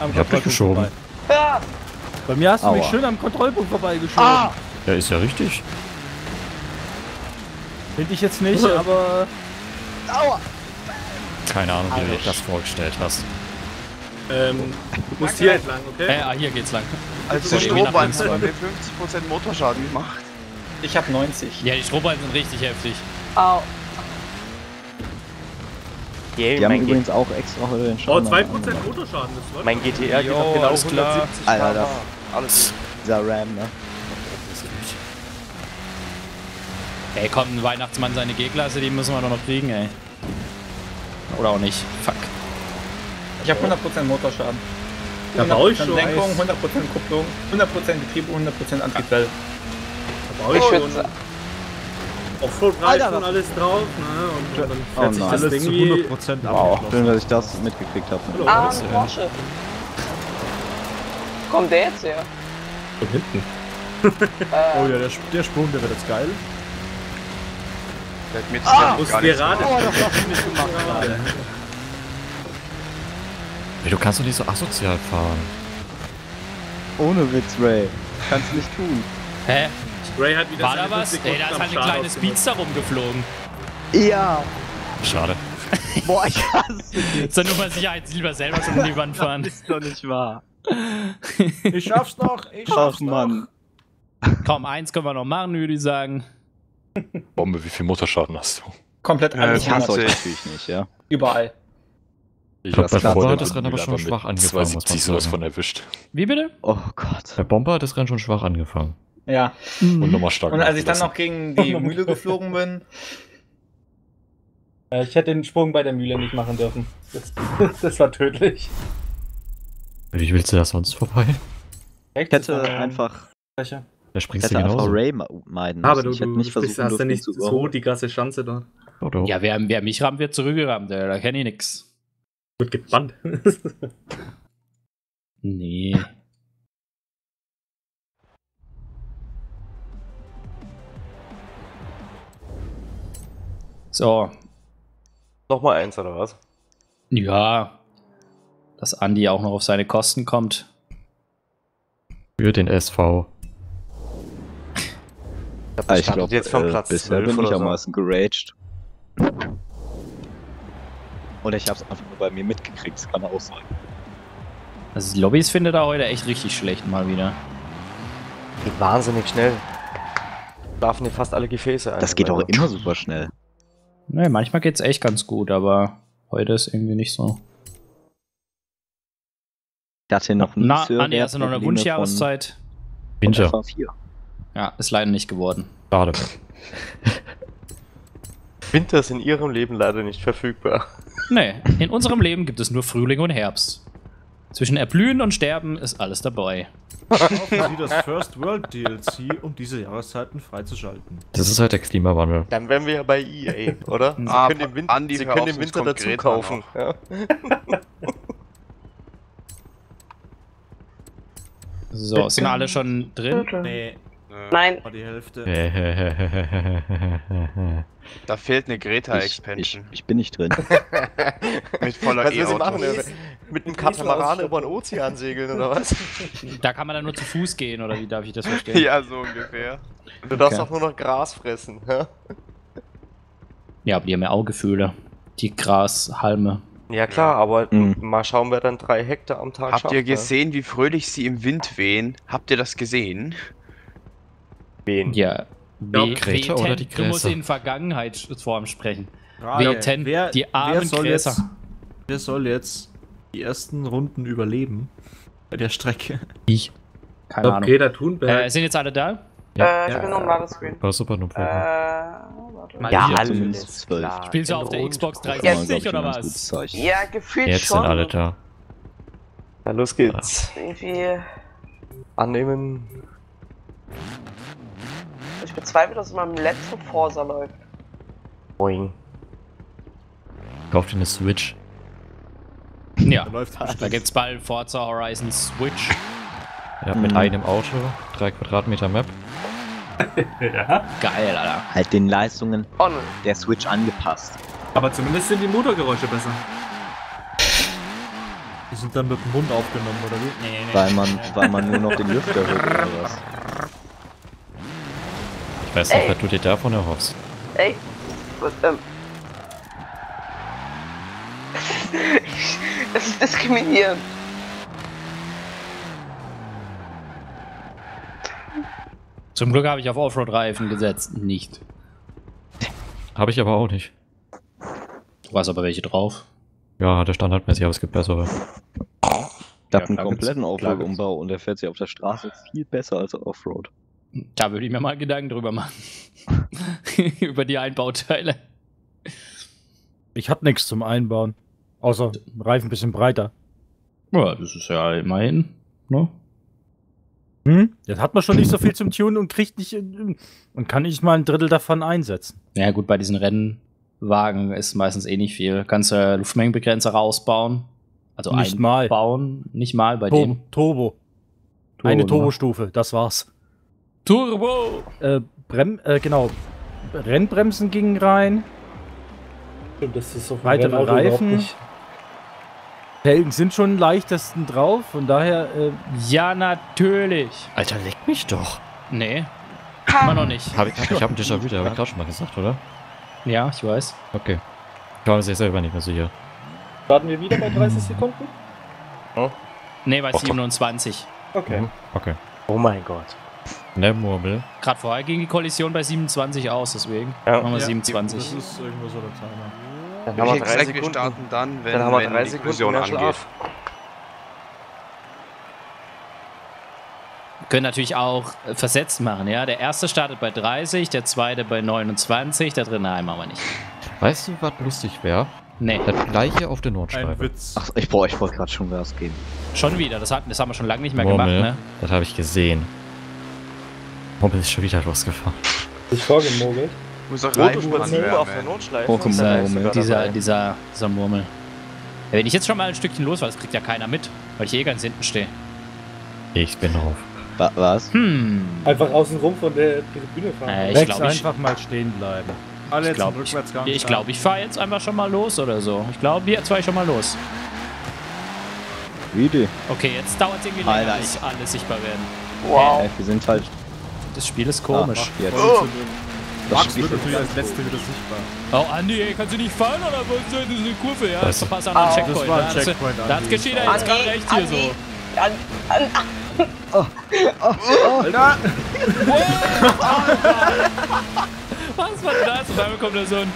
Am Ich hab dich geschoben. Ja, Bei mir hast du mich schön am Kontrollpunkt vorbeigeschoben. Ah! Ja, ist ja richtig. Finde ich jetzt nicht, aber Aua! Keine Ahnung, wie du dir das vorgestellt hast. Ähm, du musst hier entlang, okay? Äh, ah, hier geht's lang. Also So, die Strohballen hat bei fahren. mir 50% Motorschaden gemacht. Ich habe 90. Ja, die Strohballen sind richtig heftig. au. Yeah, Die haben G übrigens auch extra heute den Oh, Schaden. 2% Motorschaden, das läuft. mein GTR geht auf genau alles klar. 170 Alter, Alles Dieser Ram, ne? Ey, komm, ein Weihnachtsmann seine G-Klasse, die müssen wir doch noch kriegen, ey. Oder auch nicht. Fuck. Ich habe 100% Motorschaden. Da baue ich 100% schon. Lenkung, Eis. 100% Kupplung, 100% Getriebe, 100% Antriebswelle. Da baue ich Ich schon. schütze. Offroad-Reifen und alles drauf, ne? Und, dann Oh fährt sich nein. das Alles Ding zu wie... 100% Wow, schön, dass ich das mitgekriegt habe. Hallo, Ah, Porsche. Kommt der jetzt her? Von hinten. Oh Äh, ja, der, der Sprung, der wird jetzt geil. Der hat mir Ah, zusammen muss gar nichts gerade. gemacht. Oh, das hast du nicht gemacht gerade. Ey, du kannst doch nicht so asozial fahren. Ohne Witz, Ray. Kannst du nicht tun. Hä? Ray hat wieder War da was? 5 Ey, da ist halt am ein Start kleines ausgenutzt. Speedster rumgeflogen. Ja! Schade. Boah, ich hasse dich. Ist doch nur mal Sicherheit lieber selber schon in die Wand fahren. ist doch nicht wahr. Ich schaff's noch, ich Ach, schaff's noch. Mann. Komm, eins können wir noch machen, würde ich sagen. Bombe, wie viel Motorschaden hast du? Komplett Ja, alles. Ich hasse euch 20. natürlich nicht, ja. Überall. Ich glaub, bei Bomber hat das Rennen aber schon schwach angefangen, muss man 270 sowas von erwischt. Wie bitte? Oh Gott. Der Bomber hat das Rennen schon schwach angefangen. Ja. Und nochmal stark Und als ich dann noch gegen die Mühle geflogen bin, Äh, Ich hätte den Sprung bei der Mühle nicht machen dürfen. Das, das war tödlich. Wie willst du das sonst vorbei? Ich hätte einfach, Da ich springst du hätte einfach genauso. Ray meiden Aber du, Ich hätte du, nicht du versucht, hast ja nicht zu so die krasse Chance dort. Oh, doch. Ja, wer, wer mich rammt, wird zurückgerammt. Da kenne ich nix. Wird gebannt. Nee. So, Nochmal eins oder was? ja. Dass Andi auch noch auf seine Kosten kommt. Für den SV. Ah, ich startet glaube, jetzt von äh, Platz bisher 12 bin ich am so. geraged. Oder ich hab's einfach nur bei mir mitgekriegt, das kann auch sein. Also die Lobbys findet er heute echt richtig schlecht mal wieder. Geht wahnsinnig schnell. Darfen dir fast alle Gefäße ein. Das geht auch immer super schnell. Ne, manchmal geht's echt ganz gut, aber heute ist irgendwie nicht so. Ich hatte noch nie Na, so Andi, hast du noch eine Wunschjahreszeit? Winter. von FA4. Ja, ist leider nicht geworden. Schade. Winter ist in ihrem Leben leider nicht verfügbar. Nee, in unserem Leben gibt es nur Frühling und Herbst. Zwischen Erblühen und Sterben ist alles dabei. Kaufen Sie das First World DLC, um diese Jahreszeiten freizuschalten. Das ist halt der Klimawandel. Dann wären wir ja bei EA, oder? Sie Ah, können den, Win Andi, Sie können sonst Winter dazu kaufen. Ja. So, sind alle schon drin? Nee, Nein, war die Hälfte. Da fehlt eine Ich, ich, Greta-Expansion. ich bin nicht drin. Mit voller Was will sie machen? Mit einem Katamaran über den Ozean segeln oder was? Da kann man dann nur zu Fuß gehen, oder wie darf ich das verstehen? Ja, so ungefähr. Du darfst Okay. doch nur noch Gras fressen. Ja, Ja, aber die haben ja auch Gefühle. Die Grashalme. Ja klar, aber Mhm. mal schauen, wer dann drei Hektar am Tag Habt schafft. ihr ne? gesehen, wie fröhlich sie im Wind wehen? Habt ihr das gesehen? Wen? Ja. We Greta oder die Du musst Gräser? in Vergangenheitsform sprechen. Weten, wer, die wer armen soll Gräser. jetzt, wer soll jetzt die ersten Runden überleben? Bei der Strecke. Ich. Keine Ahnung. Greta Thunberg. Äh, sind jetzt alle da? Äh, ich bin noch im Ladescreen. War super, nur Äh, Problem. warte. Mal Ja, hier. alle zumindest zwölf. Spielst du auf der. Xbox Das ist mal, glaub 360 ich, oder was? Ja, gefühlt Jetzt schon. sind alle da. Na, los geht's. Irgendwie. Annehmen. Ich bezweifle, dass es in meinem Laptop Forza läuft. Boing. Kauf dir eine Switch. Ja. Da läuft's Da gibt's bald Forza Horizon Switch. Ja, mit Mhm. einem Auto, 3 Quadratmeter Map. Geil, Alter. Halt den Leistungen nein. der Switch angepasst. Aber zumindest sind die Motorgeräusche besser. Die sind dann mit dem Mund aufgenommen, oder wie? Nee, nee. Weil man, weil man nur noch den Lüfter hört oder was. Ich weiß nicht, was du dir davon erhoffst. Ey. Was, ähm. Das ist diskriminierend. Zum Glück habe ich auf Offroad-Reifen gesetzt. Nicht. Habe ich aber auch nicht. Du hast aber welche drauf. Ja, hatte standardmäßig, aber es gibt bessere. Ich habe Ja, einen kompletten Offroad-Umbau und der fährt sich auf der Straße viel besser als Offroad. Da würde ich mir mal Gedanken drüber machen. Über die Einbauteile. Ich hab nichts zum Einbauen. Außer Reifen ein bisschen breiter. Ja, das ist ja immerhin. Ne? Hm? Jetzt hat man schon nicht so viel zum Tunen und kriegt nicht und kann nicht mal ein Drittel davon einsetzen. Ja, gut, bei diesen Rennwagen ist meistens eh nicht viel. Kannst du äh, Luftmengenbegrenzer rausbauen. Also Nicht mal. Bauen. Nicht mal bei Turbo. dem. Turbo. Turbo, Eine ne? Turbostufe, das war's. Turbo! Äh, Brem äh, genau. Rennbremsen gingen rein. Stimmt, das ist auf Weitere Reifen. nicht. Felgen sind schon leichtesten drauf, von daher äh, Ja, natürlich. Alter, leck mich doch. Nee. Immer noch nicht. Hab ich ich hab einen Déjà-vu, der habe ich gerade schon mal gesagt, oder? Ja, ich weiß. Okay. Ich war mir selber nicht mehr sicher. Starten wir wieder bei 30 Sekunden? Nee, bei Och, doch. 27. Okay. Mhm. Okay. Oh mein Gott. Ne, Murmel. Gerade vorher ging die Kollision bei 27 aus, deswegen. Ja. Machen wir Ja, 27. Das ist irgendwo so der Timer. Dann haben wir drei gesagt, wir Sekunden. starten dann, wenn, Dann haben wir drei die Sekunden Kollision mehr angeht. Schlaf. Können natürlich auch versetzt machen, ja. Der erste startet bei 30, der zweite bei 29, der dritte, nein, machen wir nicht. Weißt du, was lustig wäre? Nee, Das gleiche auf der Ein Nordschleife. Witz. Ach, ich, boah, ich wollte gerade schon Gas geben. schon wieder. Das, hat, das haben wir schon lange nicht mehr Murmel, gemacht, ne? das habe ich gesehen. Murmel ist schon wieder losgefahren. Ich vorgemogelt. Muss auch Move auf der. Notschleife. Sogar Dieser, dabei. dieser, dieser Murmel. Ja, wenn ich jetzt schon mal ein Stückchen los war, das kriegt ja keiner mit, weil ich eh ganz hinten stehe. Ich bin drauf. Wa was? Hm. Einfach außen rum von der Tribüne fahren. Äh, ich glaube, ich, einfach mal stehen bleiben. Alle ich jetzt glaube, ich, ich, glaub, ich fahre jetzt einfach schon mal los oder so. Ich glaube, jetzt fahre ich schon mal los. Wie die? Okay, jetzt dauert es irgendwie länger, Alter, bis alle sichtbar werden. Wow. Äh, wir sind halt. Das Spiel ist komisch. Ah, jetzt. Oh. Das Max wird ist natürlich als Letzte wieder sichtbar. Oh, Andi, ey, kannst du nicht fahren oder was? Das ist eine Kurve, ja. Das verpasst an einen Au. Checkpoint. Das war ein Checkpoint, Da hat Andi. geschieht ja jetzt gerade recht hier so. An, an, an, Alter! Was war das? Und dann kommt da so ein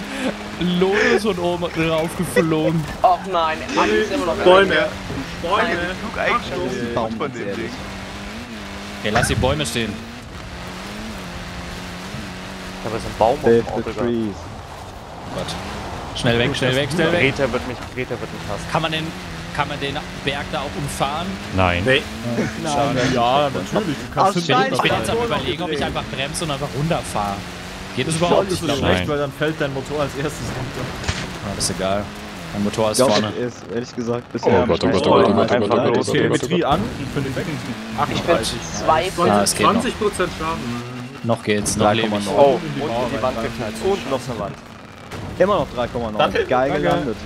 Lotus von oben drauf geflogen. oh nein, Andi ist immer noch Bäume! Bäume! Flugeigenschaft ist die Baum von dem. Ding. Okay, lass die Bäume stehen. Da ist ein Baum auf Save dem the Auto. trees. Gott. Schnell weg, schnell weg, schnell weg. Greta wird mich, Greta wird mich hassen. Kann man den, kann man den Berg da auch umfahren? Nein. Nee. Nein. Ja, natürlich. Du kannst Ich bin, ich bin jetzt am überlegen, ob ich einfach bremse und einfach runterfahre. Geht das überhaupt? Das Ich ist schlecht, weil dann fällt dein Motor als erstes runter. Ah, das ist egal. Mein Motor ist vorne. ist ehrlich gesagt Oh bisher Gott, oh am Gott, oh schnellsten. Gott, oh Gott, oh Einfach Gott, oh los. Gott, oh Gott, oh Gott. Telemetrie an, ich bin weg. Ich bin 38. zwei Ah, es geht noch. 20% Schaden. Noch geht's, noch lebe ich. Oh, in die und Mauer in die Wand geknallt. Und noch eine Wand. Immer noch 3,9. Danke, Geil danke. gelandet.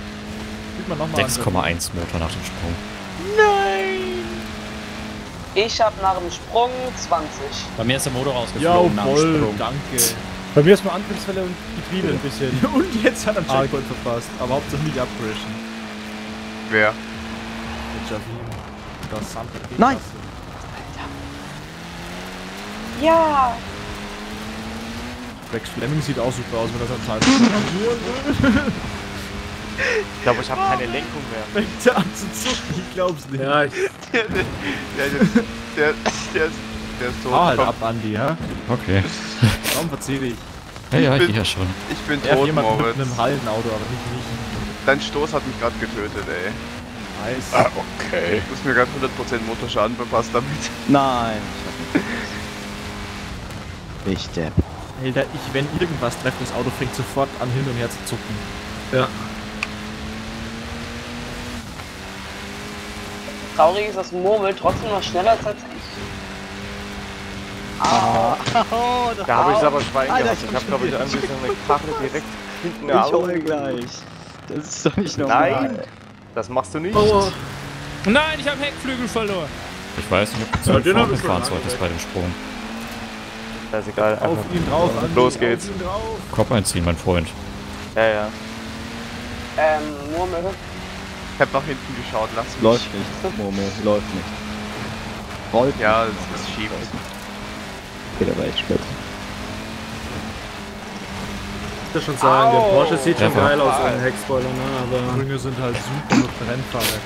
Gib mal nochmal 6,1 Motor nach dem Sprung. Ich habe nach dem Sprung 20. Bei mir ist der Motor Ja, rausgeflogen nach dem voll, Sprung. danke. Bei mir ist nur Antriebswelle und Getriebe ein bisschen. Und jetzt hat er einen Ah, Checkpoint verpasst, aber Hauptsache nicht abbrischen. Wer? Der Javin. Das Nein. Ja! Rex Fleming sieht auch super aus, wenn er seine Zeit Ich glaube, ich habe keine Lenkung mehr. fängt er an zu zucken. Ich glaub's nicht. Ja, ich, Der, der, der, der, der, ist, der ist tot. Fahr halt Komm, ab, Andi, ja? Okay. Warum verzieh dich? Ja, ja, bin- ich ja schon. Ich bin tot, jemand mit Moritz. einem Hallenauto, aber nicht mich. Dein Stoß hat mich gerade getötet, ey. Nice. Ah, okay. Du hast mir gerade 100% Motorschaden verpasst damit. Nein. Ich Depp. Alter, ich, wenn irgendwas trefft, das Auto fängt sofort an hin und her zu zucken. ja. Traurig ist, dass Murmel trotzdem noch schneller ist als ich. Ah. Da habe ich es aber Schwein Alter, gehabt. ich Ich habe, glaube ich, irgendwie so eine Karre direkt hinten Ich der heul gleich. Das ist doch nicht normal. Nein, das machst du nicht. Aua. Nein, ich habe Heckflügel verloren. Ich weiß nicht, ob du fahren lange solltest weg. bei dem Sprung. Das ist egal. Auf Einfach. ihn drauf, Andi, Los auf geht's. ihn drauf. Kopf einziehen, mein Freund. Ja, ja. Ähm, Murmel. Ich hab nach hinten geschaut, lass mich. Läuft nicht. Momo, läuft nicht. Rollt Ja, das ist schief. Geht aber echt spät. Ich muss schon sagen, der Au. Porsche sieht schon geil aus ohne Heckspoiler, ne? Aber Sprünge sind halt super mit Rennfahrwerk.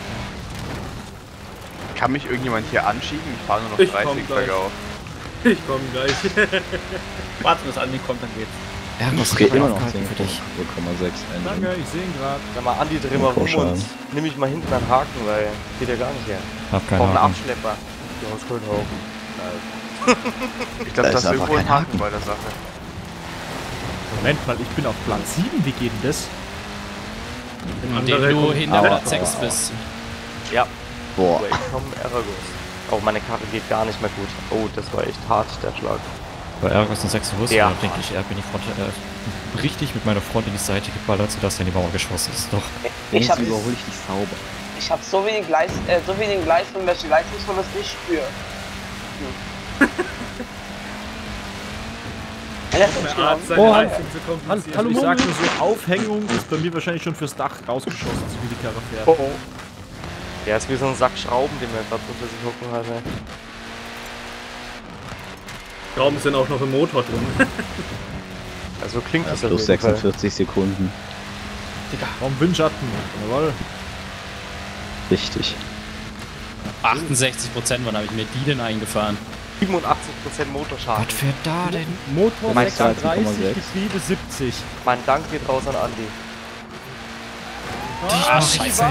Kann mich irgendjemand hier anschieben? Ich fahre nur noch Ich 30 komm gleich. bergauf. Ich komme gleich. Warte, bis Andi kommt, dann geht's. Ja, Das geht immer noch 10,6 für dich. Engine. Danke, ich sehe ihn gerade. Sag mal, Andi, dreh mal rum und nimm mich mal hinten an den Haken, weil geht ja gar nicht her. Hab keine Auch einen Ahnung. Abschlepper. Ja, aus Kölnhausen. Ich glaube, Da das ist irgendwo ein kein Haken bei der Sache. Moment mal, ich bin auf Platz 7, wie geht denn das? Indem Andere du hinter Aua. Platz 6 bist. Boah. Welcome Aragos. Oh, meine Karre geht gar nicht mehr gut. Oh, das war echt hart, der Schlag. Bei sind 6 Rüstung, Ja. dann denke ich, er bin ich Front, äh, richtig mit meiner Front in die Seite geballert, sodass er in die Mauer geschossen ist. Doch. Ich hab, Wenigstens überhole ich dich sauber. ich hab so wenig Gleis, äh, so wenig Gleis, von welche Leistungsverlust ich spüre. Hm. Oh, kompensieren. Hallo, ich sag nur so, Aufhängung ist bei mir wahrscheinlich schon fürs Dach rausgeschossen, so wie die Karre fährt. Oh, oh. Der ist wie so ein Sack Schrauben, den wir gerade unter sich hocken hatte. Schrauben sind auch noch im Motor drin. Also klingt Ja, das plus jeden Fall. 46 Sekunden. Warum Windschatten? Jawohl. Richtig. 68 Prozent, wann habe ich mir die denn eingefahren? 87% Motorschaden. Was fährt da denn? Motor Meinst du 36, 13,6? Getriebe 70. Mein Dank geht raus an Andi. Ah, scheiße.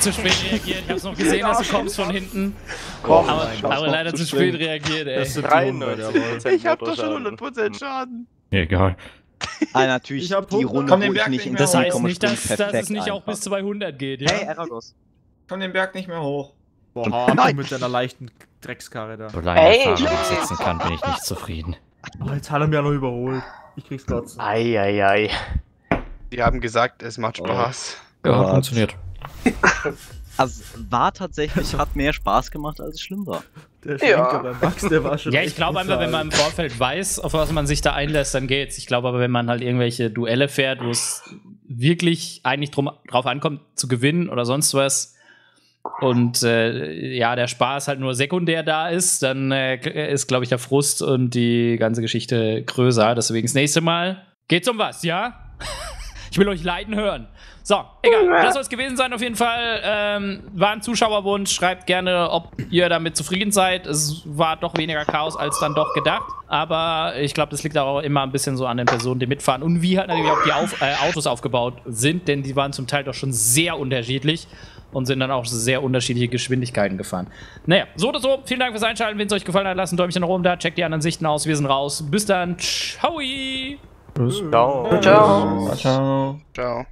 Zu spät reagiert. Ich hab's noch gesehen, dass du kommst von hinten. Komm, aber ich aber leider zu spät reagiert, ey. Das sind die 100, jawohl. 93% Ich hab doch schon Motorschaden. 100% Schaden. Egal. Ah, natürlich, Ich hab die 100. Runde, Komm, den ich Berg nicht in Das heißt nicht, dass, dass es nicht auch bis 200 geht, ja? Hey, Aragos. Komm den Berg nicht mehr hoch. Boah, Nein. Mit deiner leichten Dreckskarre da. Solange Ey, der Fahrer ja. sitzen kann, bin ich nicht zufrieden. Oh, jetzt hat er mir auch noch überholt. Ich krieg's kotzen. Eieiei. Die haben gesagt, es macht Spaß. Ja, Gott. funktioniert. Also, war tatsächlich, hat mehr Spaß gemacht, als es schlimm war. Der Ja. Schwenker beim Max, der war schon Ja, ich glaube einfach, wenn man im Vorfeld weiß, auf was man sich da einlässt, dann geht's. Ich glaube aber, wenn man halt irgendwelche Duelle fährt, wo es wirklich eigentlich drum, drauf ankommt, zu gewinnen oder sonst was, und äh, ja, der Spaß halt nur sekundär da ist, dann äh, ist, glaube ich, der Frust und die ganze Geschichte größer. Deswegen das nächste Mal geht's um was, ja? Ich will euch leiden hören. So, egal. Das soll es gewesen sein auf jeden Fall. Ähm, war ein Zuschauerwunsch. Schreibt gerne, ob ihr damit zufrieden seid. Es war doch weniger Chaos als dann doch gedacht. Aber ich glaube, das liegt auch immer ein bisschen so an den Personen, die mitfahren. Und wie halt natürlich auch die auf, äh, Autos aufgebaut sind. Denn die waren zum Teil doch schon sehr unterschiedlich. Und sind dann auch sehr unterschiedliche Geschwindigkeiten gefahren. Naja, so oder so. Vielen Dank fürs Einschalten. Wenn es euch gefallen hat, lasst ein Däumchen nach oben da. Checkt die anderen Sichten aus. Wir sind raus. Bis dann. Ciao. Ciao. Ciao. Ciao. Ciao.